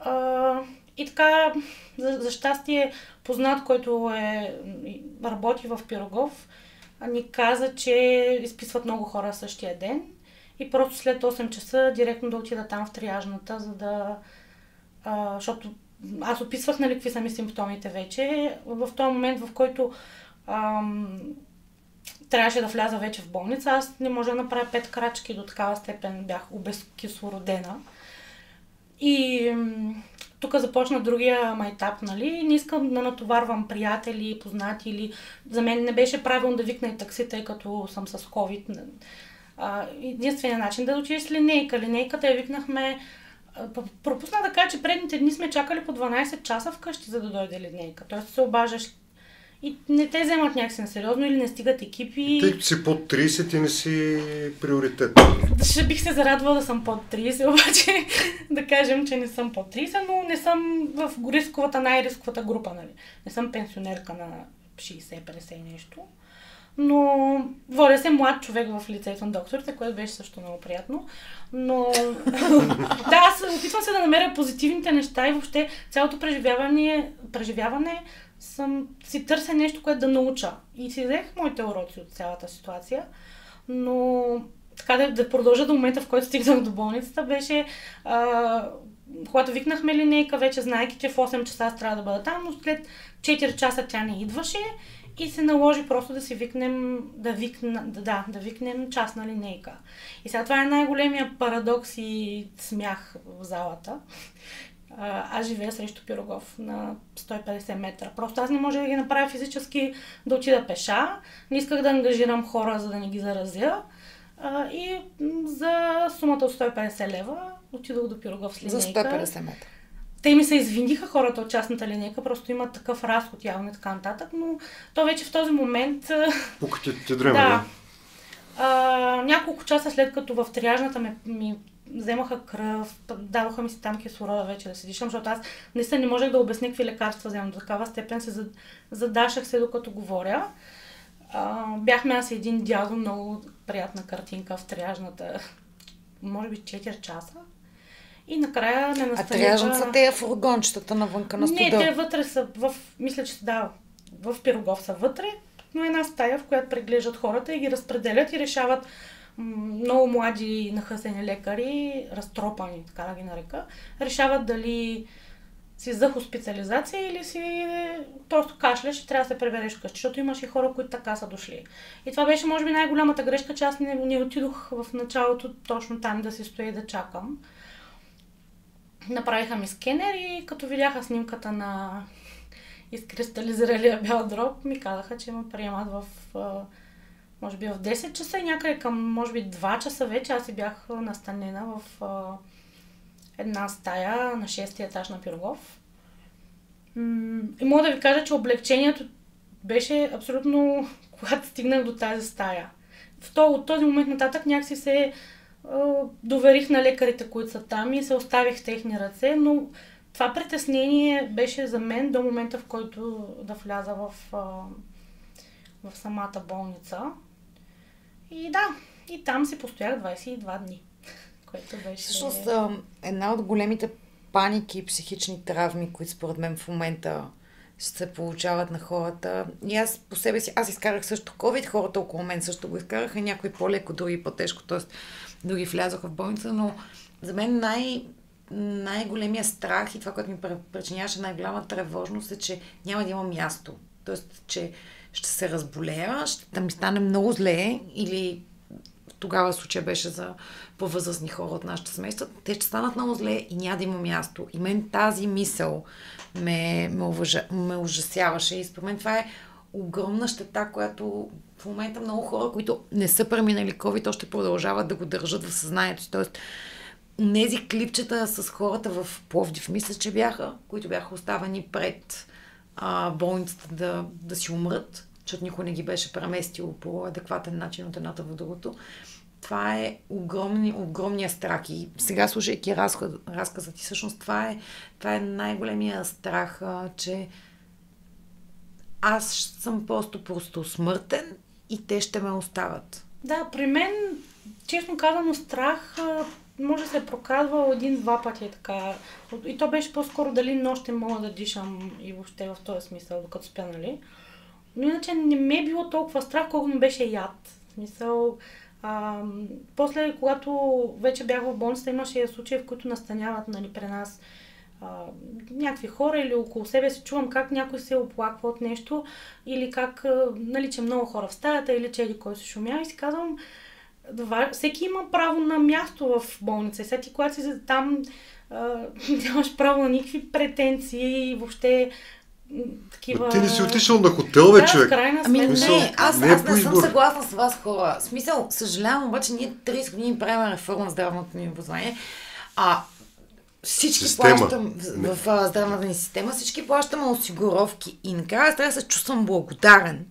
А, и така, за, за щастие, познат, който е, работи в Пирогов, ни каза, че изписват много хора същия ден. И просто след 8 часа директно да отида там в триажната, за да... А, защото аз описвах нали, какви са ми симптомите вече. В този момент, в който ам, трябваше да вляза вече в болница, аз не можа да направя пет крачки до такава степен бях обезкислородена. И тук започна другия майтап, нали? Не искам да натоварвам приятели, познати или за мен не беше правилно да викна и такси, тъй като съм с COVID. А, единственият начин да отидеш с линейка. Линейката я викнахме Пропусна да кажа, че предните дни сме чакали по 12 часа вкъщи, за да дойде линейка. Тоест се обаждаш и не те вземат някакси на сериозно или не стигат екипи. Тъй като си под 30 и не си приоритет. Ще бих се зарадвала да съм под 30, [laughs] обаче да кажем, че не съм под 30, но не съм в рисковата, най-рисковата група, нали. Не съм пенсионерка на 60-50 и нещо. Но водя се млад човек в лицето на докторите, което беше също много приятно. Но [laughs] да, аз опитвам се да намеря позитивните неща и въобще цялото преживяване, преживяване съм, си търся нещо, което да науча. И си взех моите уроци от цялата ситуация. Но така да, да продължа до момента, в който стигнах до болницата, беше а, когато викнахме линейка, вече знаеки, че в 8 часа аз трябва да бъда там, но след 4 часа тя не идваше и се наложи просто да си викнем, да, викна, да, да, да викнем частна линейка. И сега това е най-големия парадокс и смях в залата. А, аз живея срещу Пирогов на 150 метра. Просто аз не може да ги направя физически да отида пеша. Не исках да ангажирам хора, за да не ги заразя. А, и за сумата от 150 лева отидох до Пирогов с линейка. За 150 метра. Те ми се извиниха хората от частната линейка, просто имат такъв разход явно и така нататък, но то вече в този момент... Пука ти, ти дреме, да. А, няколко часа след като в триажната ми, ми вземаха кръв, дадоха ми си там кислорода вече да се дишам, защото аз наистина не можех да обясня какви лекарства вземам. До такава степен се задашах се докато говоря. А, бяхме аз един дядо, много приятна картинка в триажната, може би 4 часа. И накрая не А триажната са те фургончетата навънка на студа? Не, те вътре са, в, мисля, че да, в Пирогов са вътре, но една стая, в която преглеждат хората и ги разпределят и решават много млади нахъсени лекари, разтропани, така да ги нарека, решават дали си за хоспитализация или си просто кашляш и трябва да се пребереш вкъщи, защото имаш и хора, които така са дошли. И това беше, може би, най-голямата грешка, че аз не, не отидох в началото точно там да си стоя и да чакам. Направиха ми скенер и като видяха снимката на изкристализиралия бял дроб, ми казаха, че ме приемат в може би в 10 часа и някъде към, може би 2 часа вече аз си бях настанена в една стая на 6 етаж на Пирогов. И мога да ви кажа, че облегчението беше абсолютно, [laughs] когато стигнах до тази стая. В то, от този момент нататък някакси се доверих на лекарите, които са там и се оставих в техни ръце, но това притеснение беше за мен до момента, в който да вляза в, в самата болница. И да, и там си постоях 22 дни, [laughs] което беше... Всъщност, една от големите паники и психични травми, които според мен в момента се получават на хората. И аз по себе си, аз изкарах също COVID, хората около мен също го изкараха, някои по-леко, други по-тежко, т.е. други влязоха в болница, но за мен най- най-големия страх и това, което ми причиняваше най-голяма тревожност е, че няма да има място. Тоест, че ще се разболея, ще ми стане много зле или тогава случая беше за по-възрастни хора от нашата семейство, те ще станат много зле и няма да има място. И мен тази мисъл ме, ме, уважа, ме ужасяваше и според мен това е огромна щета, която в момента много хора, които не са преминали COVID, още продължават да го държат в съзнанието. Тоест, тези клипчета с хората в Пловдив, мисля, че бяха, които бяха оставени пред а, болницата да, да си умрат, защото никой не ги беше преместил по адекватен начин от едната в другото. Това е огромни, огромния страх. И сега, слушайки разказ, разказа ти, всъщност това е, това е най-големия страх, а, че аз съм просто просто смъртен и те ще ме остават. Да, при мен, честно казано, страх може да се прокрадва един-два пъти така. И то беше по-скоро дали нощ мога да дишам и въобще в този смисъл, докато спя, нали? Но иначе не ме е било толкова страх, колко ми беше яд. В смисъл, а, после, когато вече бях в болницата, имаше случаи, в които настаняват нали, при нас а, някакви хора или около себе си чувам как някой се оплаква от нещо или как, нали, че много хора в стаята или че еди кой се шумя и си казвам, всеки има право на място в болница. Сега ти, когато си там, а, [laughs] нямаш право на никакви претенции и въобще такива... ти не си отишъл на хотел, бе, да, човек. Крайна ами не, Смисъл, аз, не е аз не съм съгласна с вас хора. В смисъл, съжалявам, обаче ние 30 години правим реформа в здравното ни образование. А всички Система. плащам в, в, в здравната ни система, всички плащаме осигуровки и накрая аз трябва да се чувствам благодарен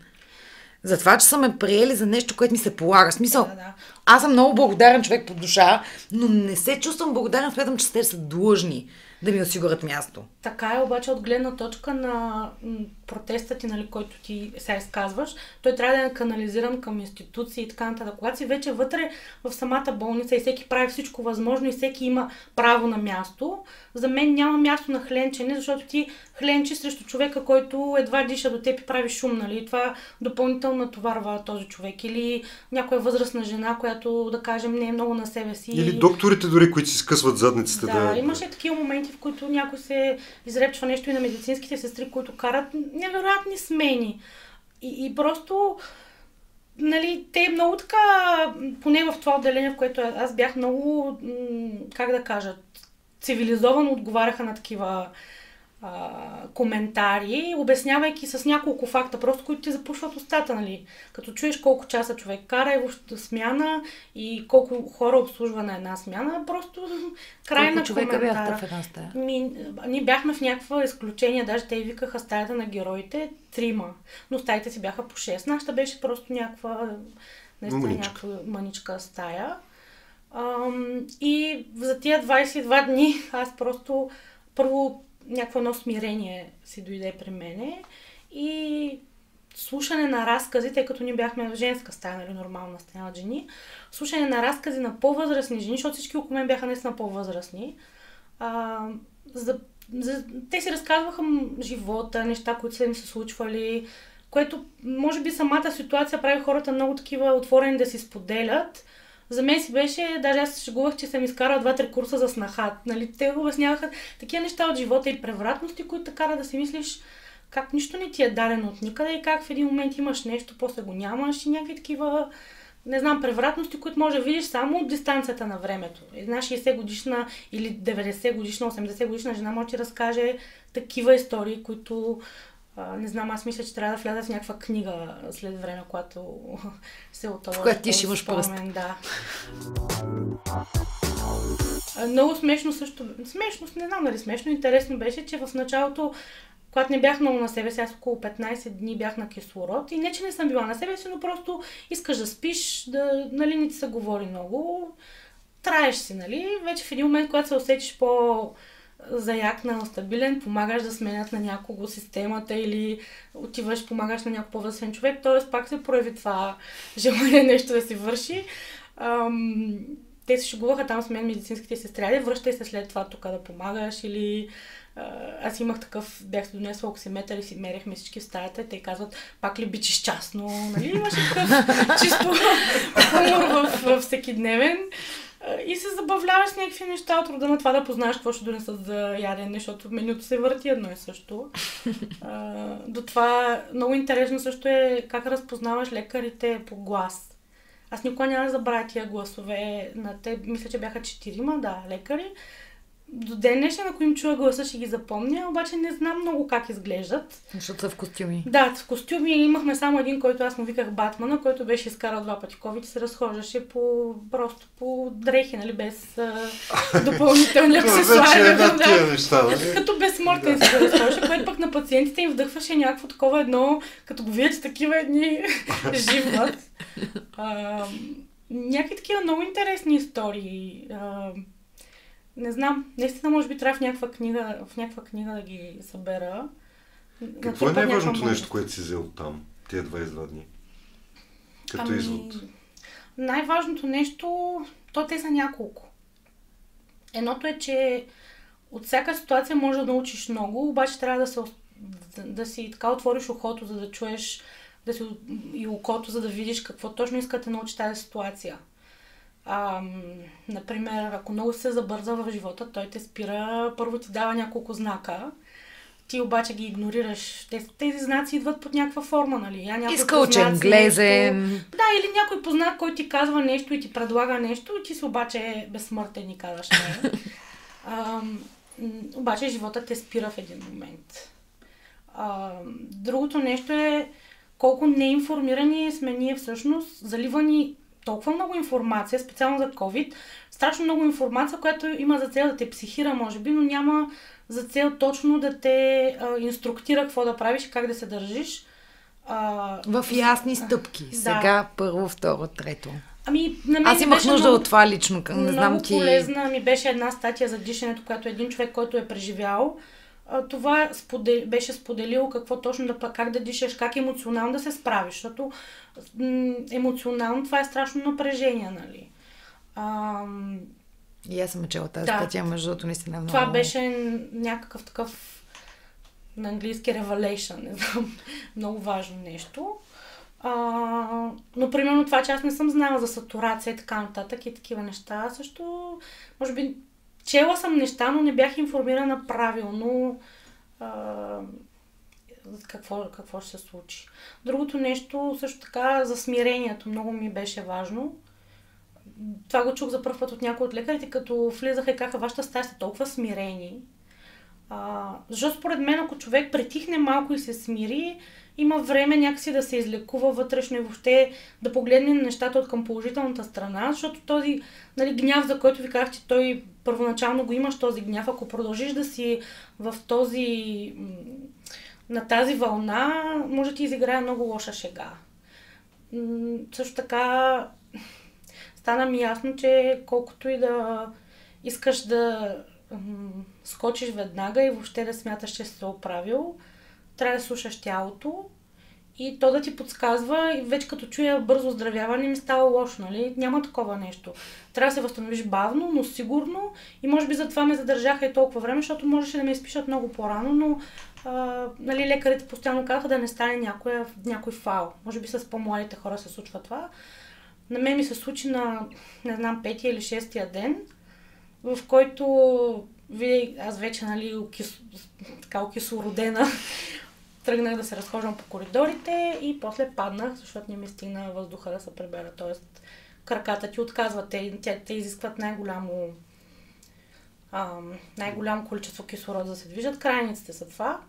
за това, че са ме приели за нещо, което ми се полага. В смисъл, Да, да. аз съм много благодарен човек по душа, но не се чувствам благодарен, смятам, че те са длъжни да ми осигурят място. Така е, обаче от гледна точка на м, протеста ти, нали, който ти сега изказваш, той трябва да е канализиран към институции и така нататък. Когато си вече вътре в самата болница и всеки прави всичко възможно и всеки има право на място, за мен няма място на хленчене, защото ти хленчи срещу човека, който едва диша до теб и прави шум, нали? Това допълнително натоварва този човек. Или някоя възрастна жена, която, да кажем, не е много на себе си. Или докторите дори, които си скъсват задниците. Да, Да, имаше такива моменти, в които някой се изрепчва нещо и на медицинските сестри, които карат невероятни смени. И, и просто, нали, те много така, поне в това отделение, в което аз бях много, как да кажа, цивилизовано отговаряха на такива а, коментари, обяснявайки с няколко факта, просто които ти запушват устата, нали? Като чуеш колко часа човек кара и въобще смяна и колко хора обслужва на една смяна, просто [laughs] край Колко на човека коментара. бяхте в една стая? Ми, ние бяхме в някаква изключение, даже те викаха стаята на героите трима, но стаите си бяха по 6. Нашата беше просто някаква, наистина Мъничка. някаква мъничка стая. Ам, и за тия 22 дни [laughs] аз просто първо някакво едно смирение си дойде при мене и слушане на разкази, тъй като ние бяхме в женска стая, нали, нормална стая от жени, слушане на разкази на по-възрастни жени, защото всички около мен бяха наистина по-възрастни. А, за, за, те си разказваха живота, неща, които са им се случвали, което може би самата ситуация прави хората много такива отворени да си споделят. За мен си беше, даже аз се шегувах, че съм изкарала два-три курса за снахат. Нали? Те обясняваха такива неща от живота и превратности, които те кара да си мислиш как нищо не ти е дадено от никъде и как в един момент имаш нещо, после го нямаш и някакви такива, не знам, превратности, които може да видиш само от дистанцията на времето. Една 60 годишна или 90 годишна, 80 годишна жена може да разкаже такива истории, които а, не знам, аз мисля, че трябва да вляза в някаква книга след време, когато [laughs] се отълва. В която ти ще имаш пръст. Да. Много смешно също, смешно, не знам дали смешно, интересно беше, че в началото, когато не бях много на себе си, аз около 15 дни бях на кислород и не, че не съм била на себе си, но просто искаш да спиш, да, нали, не ти се говори много, траеш си, нали, вече в един момент, когато се усетиш по заякнал, стабилен, помагаш да сменят на някого системата или отиваш, помагаш на някой по-възрастен човек, т.е. пак се прояви това [laughs] желание нещо да си върши. Ам, те се шегуваха там с мен медицинските сестри, връщай се след това тук да помагаш или аз имах такъв, бях си донесла оксиметър и си мерехме всички в стаята и те казват, пак ли бичиш частно, нали, имаше такъв [laughs] чисто [laughs] хумор в, в всеки дневен. И се забавляваш с някакви неща от рода на това да познаеш какво ще донесат за ядене, защото менюто се върти едно и също. А, до това много интересно също е как разпознаваш лекарите по глас. Аз никога няма да забравя тия гласове на те. Мисля, че бяха четирима, да, лекари. До ден днешен, ако им чуя гласа, ще ги запомня, обаче не знам много как изглеждат. Защото са в костюми. Да, в костюми имахме само един, който аз му виках Батмана, който беше изкарал два пъти COVID и се разхождаше по, просто по дрехи, нали, без а, [laughs] допълнителни аксесуари. е да. тия неща, нали? Като безсмъртен се разхождаше, което пък на пациентите им вдъхваше някакво такова едно, като го видят, че такива едни [laughs] живат. А, някакви такива много интересни истории. А, не знам, наистина може би трябва в някаква книга, в някаква книга да ги събера. Какво е най-важното нещо, което си взел там, тия 22 дни? Като Ами, извод. Най-важното нещо, то те са няколко. Едното е, че от всяка ситуация може да научиш много, обаче трябва да, се, да, да си така отвориш ухото, за да чуеш да си, и окото, за да видиш какво точно иска да научи тази ситуация. Ам, например, ако много се забърза в живота, той те спира, първо ти дава няколко знака, ти обаче ги игнорираш. Тези, тези знаци идват под някаква форма, нали? Я някой Иска познат учен, си глезен. нещо- да, или някой познат, който ти казва нещо и ти предлага нещо, и ти си обаче безсмъртен и казваш не. [laughs] М, обаче живота те спира в един момент. Ам, другото нещо е колко неинформирани сме ние всъщност, залива ни толкова много информация, специално за COVID, страшно много информация, която има за цел да те психира, може би, но няма за цел точно да те а, инструктира какво да правиш как да се държиш. А, В ясни стъпки. Да. Сега първо, второ, трето. Ами, на мен Аз имах беше нужда много- от това лично. Не много знам ти... полезна ми беше една статия за дишането, която един човек, който е преживял, това сподел, беше споделил какво точно да, как да дишаш, как емоционално да се справиш, защото емоционално това е страшно напрежение, нали? Ам, И аз съм чела тази Да. статия, между другото, наистина много... това беше някакъв такъв на английски revelation, не знам, [laughs] много важно нещо. А, но примерно това, че аз не съм знала за сатурация и така нататък и такива неща, също, може би, чела съм неща, но не бях информирана правилно а, какво, какво ще се случи. Другото нещо, също така, за смирението, много ми беше важно. Това го чух за първ път от някои от лекарите, като влизаха и казаха, вашата стая сте толкова смирени. А, защото според мен, ако човек притихне малко и се смири, има време някакси да се излекува вътрешно и въобще да погледне нещата от към положителната страна, защото този нали, гняв, за който ви казах, че той първоначално го имаш този гняв, ако продължиш да си в този, на тази вълна, може да ти изиграе много лоша шега. Също така стана ми ясно, че колкото и да искаш да скочиш веднага и въобще да смяташ, че си се оправил, трябва да слушаш тялото и то да ти подсказва и вече като чуя бързо оздравяване ми става лошо, нали? Няма такова нещо. Трябва да се възстановиш бавно, но сигурно и може би затова ме задържаха и толкова време, защото можеше да ме изпишат много по-рано, но а, нали, лекарите постоянно казаха да не стане някоя, някой фал. Може би с по-младите хора се случва това. На мен ми се случи на, не знам, петия или шестия ден, в който вие, аз вече, нали, окис, така окислородена, тръгнах да се разхождам по коридорите и после паднах, защото не ми стигна въздуха да се пребера. Тоест, краката ти отказват. Те, те, те изискват най-голямо най-голямо количество кислород за да се движат. Крайниците са това.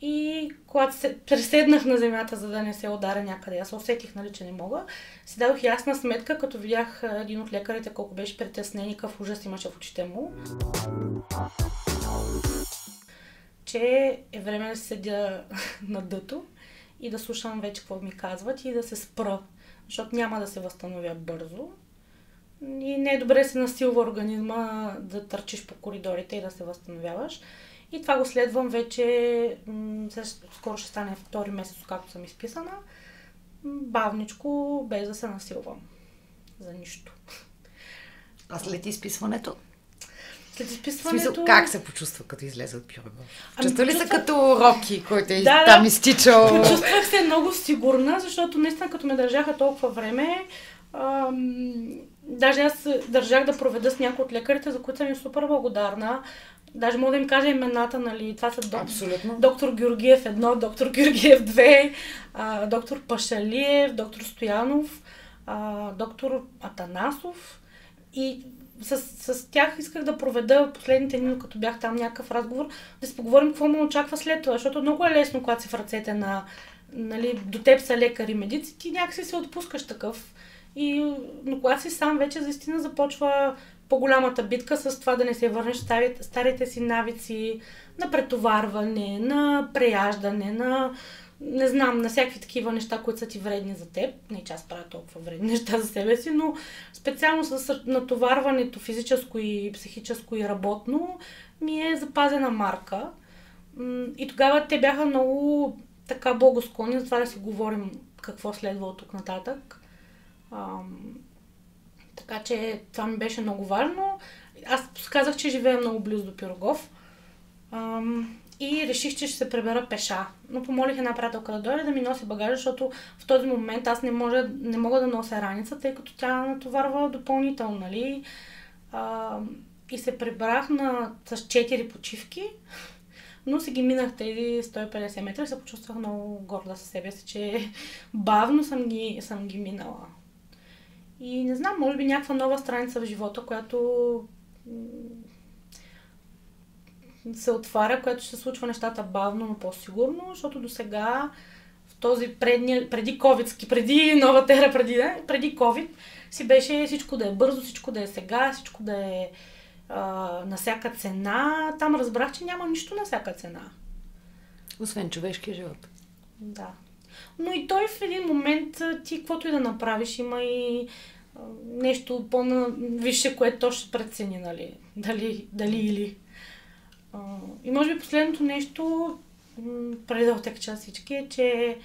И когато се преседнах на земята, за да не се ударя някъде, аз усетих, нали, че не мога, си дадох ясна сметка, като видях един от лекарите колко беше притеснен и какъв ужас имаше в очите му, че е време да седя [laughs] на дъто и да слушам вече какво ми казват и да се спра, защото няма да се възстановя бързо. И не е добре се насилва организма да търчиш по коридорите и да се възстановяваш. И това го следвам вече, скоро ще стане втори месец, както съм изписана, бавничко, без да се насилвам. За нищо. А след изписването? Изписването... смисъл, как се почувства, като излезе от Пюргов? Ами, Чувства ли се почувствах- като Роки, който е Да, да. там изтичал? Почувствах се много сигурна, защото наистина като ме държаха толкова време, ам, даже аз държах да проведа с някои от лекарите, за които съм им супер благодарна. Даже мога да им кажа имената, нали, това са док... Абсолютно. доктор Георгиев 1, доктор Георгиев 2, а, доктор Пашалиев, доктор Стоянов, а, доктор Атанасов. И с, с тях исках да проведа последните дни, като бях там някакъв разговор, да си поговорим какво ме очаква след това, защото много е лесно, когато си в ръцете на, нали, до теб са лекари, медици, ти някакси се отпускаш такъв. И, но когато си сам, вече наистина започва по-голямата битка с това да не се върнеш старите си навици на претоварване, на преяждане, на не знам, на всякакви такива неща, които са ти вредни за теб. Не, че аз правя толкова вредни [laughs] неща за себе си, но специално с натоварването физическо и психическо и работно ми е запазена марка. И тогава те бяха много така благосклонни за това да си говорим какво следва от тук нататък. Ам, така че това ми беше много важно. Аз казах, че живея много близо до Пирогов. Ам, и реших, че ще се пребера пеша. Но помолих една приятелка да дойде да ми носи багажа, защото в този момент аз не, може, не мога да нося раница, тъй като тя натоварва допълнително, нали? А, и се прибрах на, с 4 почивки, но си ги минах тези 150 метра и се почувствах много горда със себе си, че бавно съм ги, съм ги минала. И не знам, може би някаква нова страница в живота, която се отваря, която ще случва нещата бавно, но по-сигурно, защото до сега в този предния, преди COVID, преди новата ера, преди, да, преди COVID, си беше всичко да е бързо, всичко да е сега, всичко да е а, на всяка цена. Там разбрах, че няма нищо на всяка цена. Освен човешкия живот. Да. Но и той в един момент ти, каквото и да направиш, има и нещо по-висше, което то ще прецени, нали? Дали, дали или. И може би последното нещо, преди да отекча всички, е, че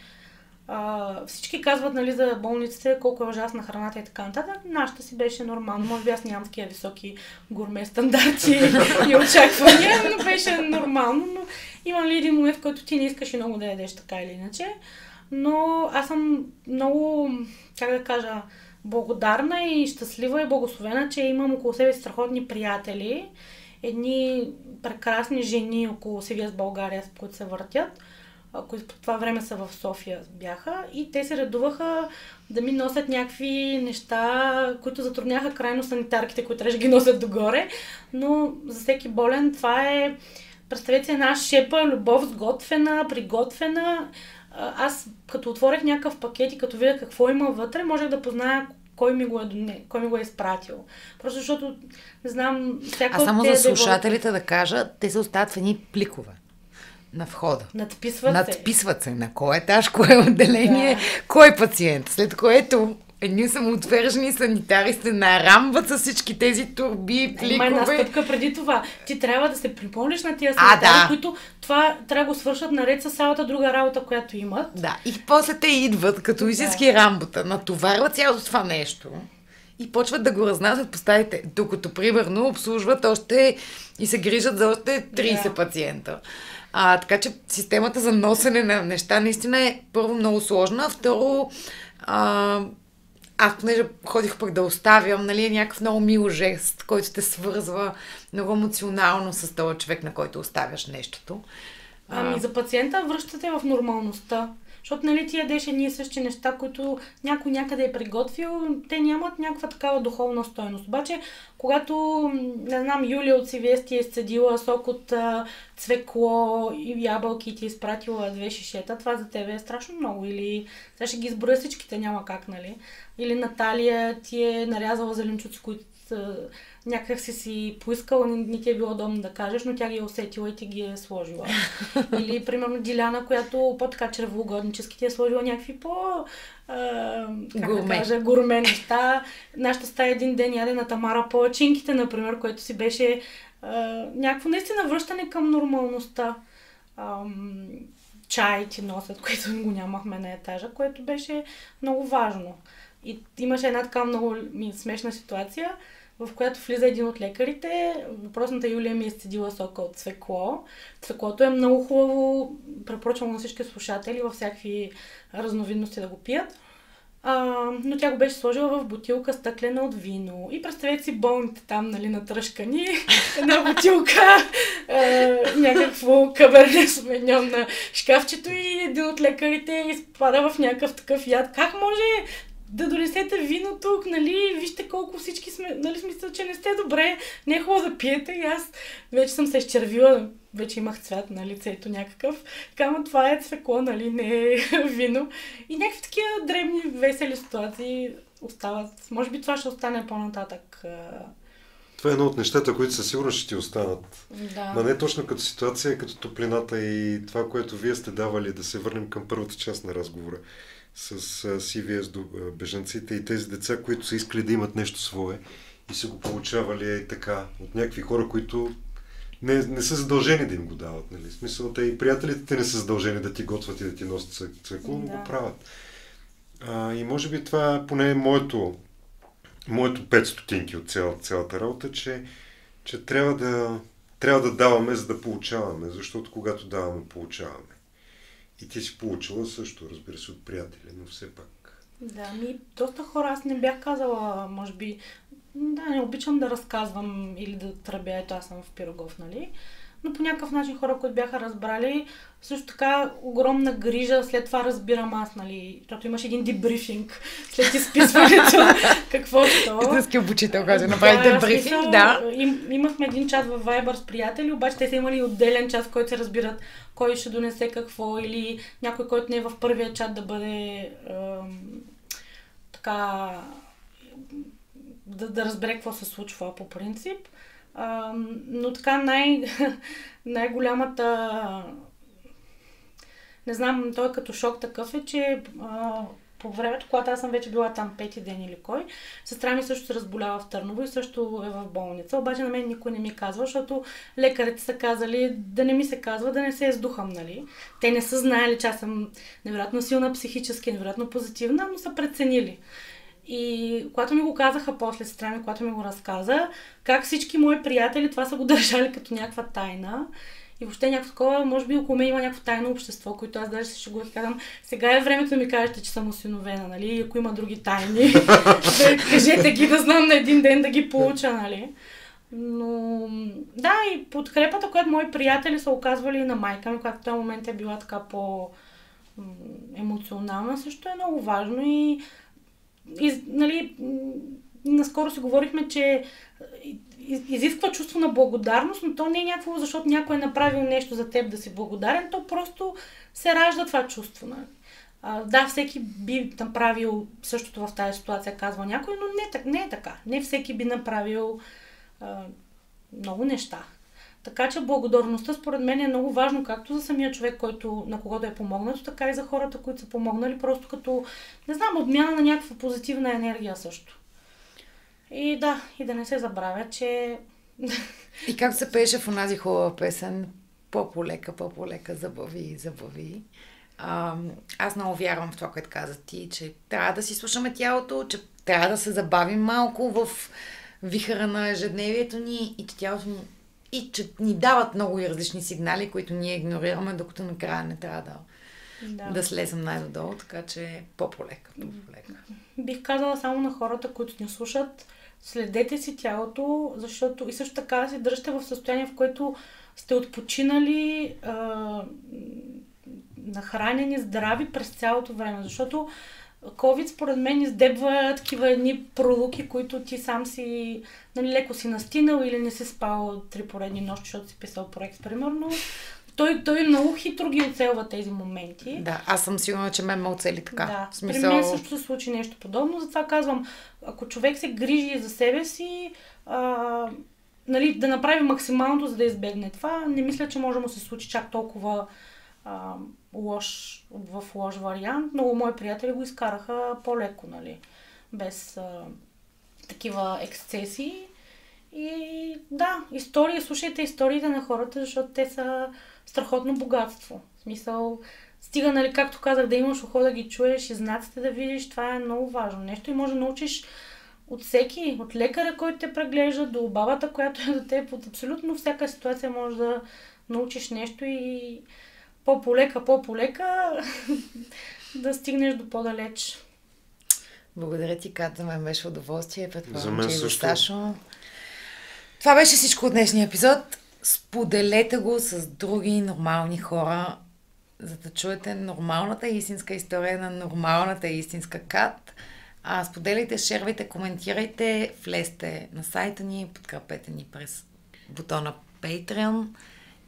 а, всички казват нали, за болниците колко е ужасна храната и така нататък. Нашата си беше нормално. Може би аз нямам такива високи гурме стандарти и очаквания, но беше нормално. Но има ли един момент, в който ти не искаш и много да ядеш така или иначе. Но аз съм много, как да кажа, благодарна и щастлива и благословена, че имам около себе страхотни приятели, едни прекрасни жени около CVS България, с които се въртят, които по това време са в София бяха и те се редуваха да ми носят някакви неща, които затрудняха крайно санитарките, които трябваше ги носят догоре, но за всеки болен това е представете си една шепа любов сготвена, приготвена. Аз като отворих някакъв пакет и като видя какво има вътре, можех да позная кой ми го е, доне, кой ми го е изпратил. Просто защото, не знам, всяка А само за слушателите да кажа, те се остават в едни пликове на входа. Надписват се. Надписват се на кой етаж, кое отделение, Да. кой пациент. След което едни самоотвержени санитари се нарамват с всички тези турби, Има една пликове. стъпка преди това. Ти трябва да се припомниш на тия А, санитари, да. които това трябва да го свършат наред с цялата друга работа, която имат. Да, и после те идват като истински рамбота, натоварват цялото това нещо и почват да го разнасят по стаите, докато примерно обслужват още и се грижат за още 30 Да. пациента. А, така че системата за носене на неща наистина е първо много сложна, второ а, аз понеже ходих пък да оставям, нали, е някакъв много мил жест, който те свързва много емоционално с този човек, на който оставяш нещото. Ами за пациента връщате в нормалността. Защото нали ти ядеш едни същи неща, които някой някъде е приготвил, те нямат някаква такава духовна стойност. Обаче, когато, не знам, Юлия от CVS ти е изцедила сок от а, цвекло и ябълки и ти е изпратила две шишета, това за тебе е страшно много. Или сега ще ги изброя всичките, няма как, нали? Или Наталия ти е нарязала зеленчуци, които някак си си поискала, не, не ти е било удобно да кажеш, но тя ги е усетила и ти ги е сложила. [laughs] Или, примерно, Диляна, която по-така чревоугоднически ти е сложила някакви по... А, как Гурме. да кажа, гурме неща. Нашата стая един ден яде на Тамара палачинките, например, което си беше а, някакво наистина връщане към нормалността. Ам, чай ти носят, което го нямахме на етажа, което беше много важно. И имаше една така много смешна ситуация, в която влиза един от лекарите. Въпросната Юлия ми е изцедила сока от цвекло. Цвеклото е много хубаво, препоръчвам на всички слушатели във всякакви разновидности да го пият. А, но тя го беше сложила в бутилка стъклена от вино. И представете си болните там, нали, натръшкани. [laughs] Една бутилка, а, някакво каберне сменьон на шкафчето и един от лекарите изпада в някакъв такъв яд. Как може да донесете вино тук, нали, вижте колко всички сме, нали, смисъл, че не сте добре, не е хубаво да пиете и аз вече съм се изчервила, вече имах цвят на лицето някакъв, но това е цвекло, нали, не е [laughs] вино и някакви такива дребни, весели ситуации остават, може би това ще остане по-нататък. Това е едно от нещата, които със сигурност ще ти останат. Да. Ма не точно като ситуация, като топлината и това, което вие сте давали, да се върнем към първата част на разговора с CVS бежанците и тези деца, които са искали да имат нещо свое и са го получавали и така от някакви хора, които не, не са задължени да им го дават. Нали? Смисъл, те и приятелите ти не са задължени да ти готвят и да ти носят цве- цвекло, но Да. го правят. А, и може би това поне е моето, моето 5 стотинки от цял, цялата работа, че, че трябва да, трябва да даваме, за да получаваме, защото когато даваме, получаваме. И ти си получила също, разбира се, от приятели, но все пак. Да, ми доста хора, аз не бях казала, може би, да, не обичам да разказвам или да тръбя, ето аз съм в Пирогов, нали? Но по някакъв начин хора, които бяха разбрали, също така огромна грижа, след това разбирам аз, нали, защото имаш един дебрифинг след изписването, [laughs] какво що. Истински обучител, kaže, направите Да, брифинг, смисъл, да. Им, имахме един час в Viber с приятели, обаче те са имали отделен час, в който се разбират кой ще донесе какво или някой, който не е в първия чат да бъде ем, така да, да разбере какво се случва по принцип. Но така най- [laughs] най-голямата не знам, той като шок такъв е, че а, по времето, когато аз съм вече била там пети ден или кой, сестра ми също се разболява в Търново и също е в болница. Обаче на мен никой не ми казва, защото лекарите са казали да не ми се казва, да не се издухам, нали? Те не са знаели, че аз съм невероятно силна психически, невероятно позитивна, но са преценили. И когато ми го казаха после сестра ми, когато ми го разказа, как всички мои приятели това са го [laughs] държали като някаква тайна. И въобще някакво такова, може би около мен има някакво тайно общество, което аз даже се шегувах и казвам, сега е времето да ми кажете, че съм осиновена, нали? И ако има други тайни, [laughs] да, кажете ги да знам на един ден да ги получа, нали? Но да, и подкрепата, която мои приятели са оказвали на майка ми, когато в този момент е била така по емоционална, също е много важно и, и нали, наскоро си говорихме, че изисква чувство на благодарност, но то не е някакво, защото някой е направил нещо за теб да си благодарен, то просто се ражда това чувство. Нали? А, да, всеки би направил същото в тази ситуация, казва някой, но не, не е така. Не всеки би направил а, много неща. Така че благодарността според мен е много важно както за самия човек, който, на когото е помогнато, така и за хората, които са помогнали, просто като, не знам, обмяна на някаква позитивна енергия също. И да, и да не се забравя, че... И как се пееше в онази хубава песен, по-полека, по-полека, забави, забави. А, аз много вярвам в това, което каза ти, че трябва да си слушаме тялото, че трябва да се забавим малко в вихара на ежедневието ни и че тялото ни и че ни дават много и различни сигнали, които ние игнорираме, докато накрая не трябва да, да. да слезем най-додолу, така че по-полека, по-полека. Бих казала само на хората, които ни слушат, следете си тялото, защото и също така се дръжте в състояние, в което сте отпочинали, а, нахранени, здрави през цялото време, защото COVID според мен издебва такива едни пролуки, които ти сам си нали, леко си настинал или не си спал три поредни нощи, защото си писал проект, примерно. Той, той много хитро ги оцелва тези моменти. Да, аз съм сигурна, че мен ме оцели така. Да, в смисъл... при мен също се случи нещо подобно, затова казвам, ако човек се грижи за себе си, а, нали, да направи максималното, за да избегне това, не мисля, че може да му се случи чак толкова а, лош, в лош вариант. Много мои приятели го изкараха по-леко, нали, без а, такива ексцесии. И да, истории, слушайте историите на хората, защото те са страхотно богатство. В смисъл, стига, нали, както казах, да имаш ухо да ги чуеш и знаците да видиш, това е много важно. Нещо и може да научиш от всеки, от лекаря, който те преглежда, до бабата, която е до теб, от абсолютно всяка ситуация може да научиш нещо и по-полека, по-полека [laughs] да стигнеш до по-далеч. Благодаря ти, Кат, за мен беше удоволствие. Предполагам, че и за Сашо. Това беше всичко от днешния епизод. Споделете го с други нормални хора, за да чуете нормалната истинска история на нормалната истинска Кат. А, споделяйте, шервайте, коментирайте, влезте на сайта ни, подкрепете ни през бутона Patreon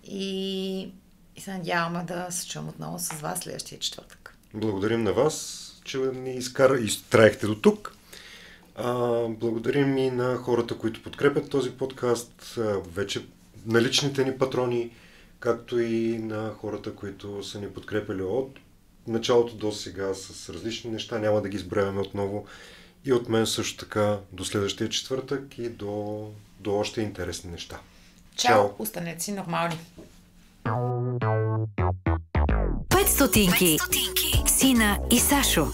и, и се надяваме да се чуем отново с вас следващия четвъртък. Благодарим на вас, че ни изкара, изтраехте до тук. А, благодарим и на хората, които подкрепят този подкаст, а, вече наличните ни патрони, както и на хората, които са ни подкрепили от началото до сега с различни неща. Няма да ги изброяваме отново. И от мен също така до следващия четвъртък и до, до още интересни неща. Чао! Чао. Останете си нормални! 5 стотинки. Сина и Сашо.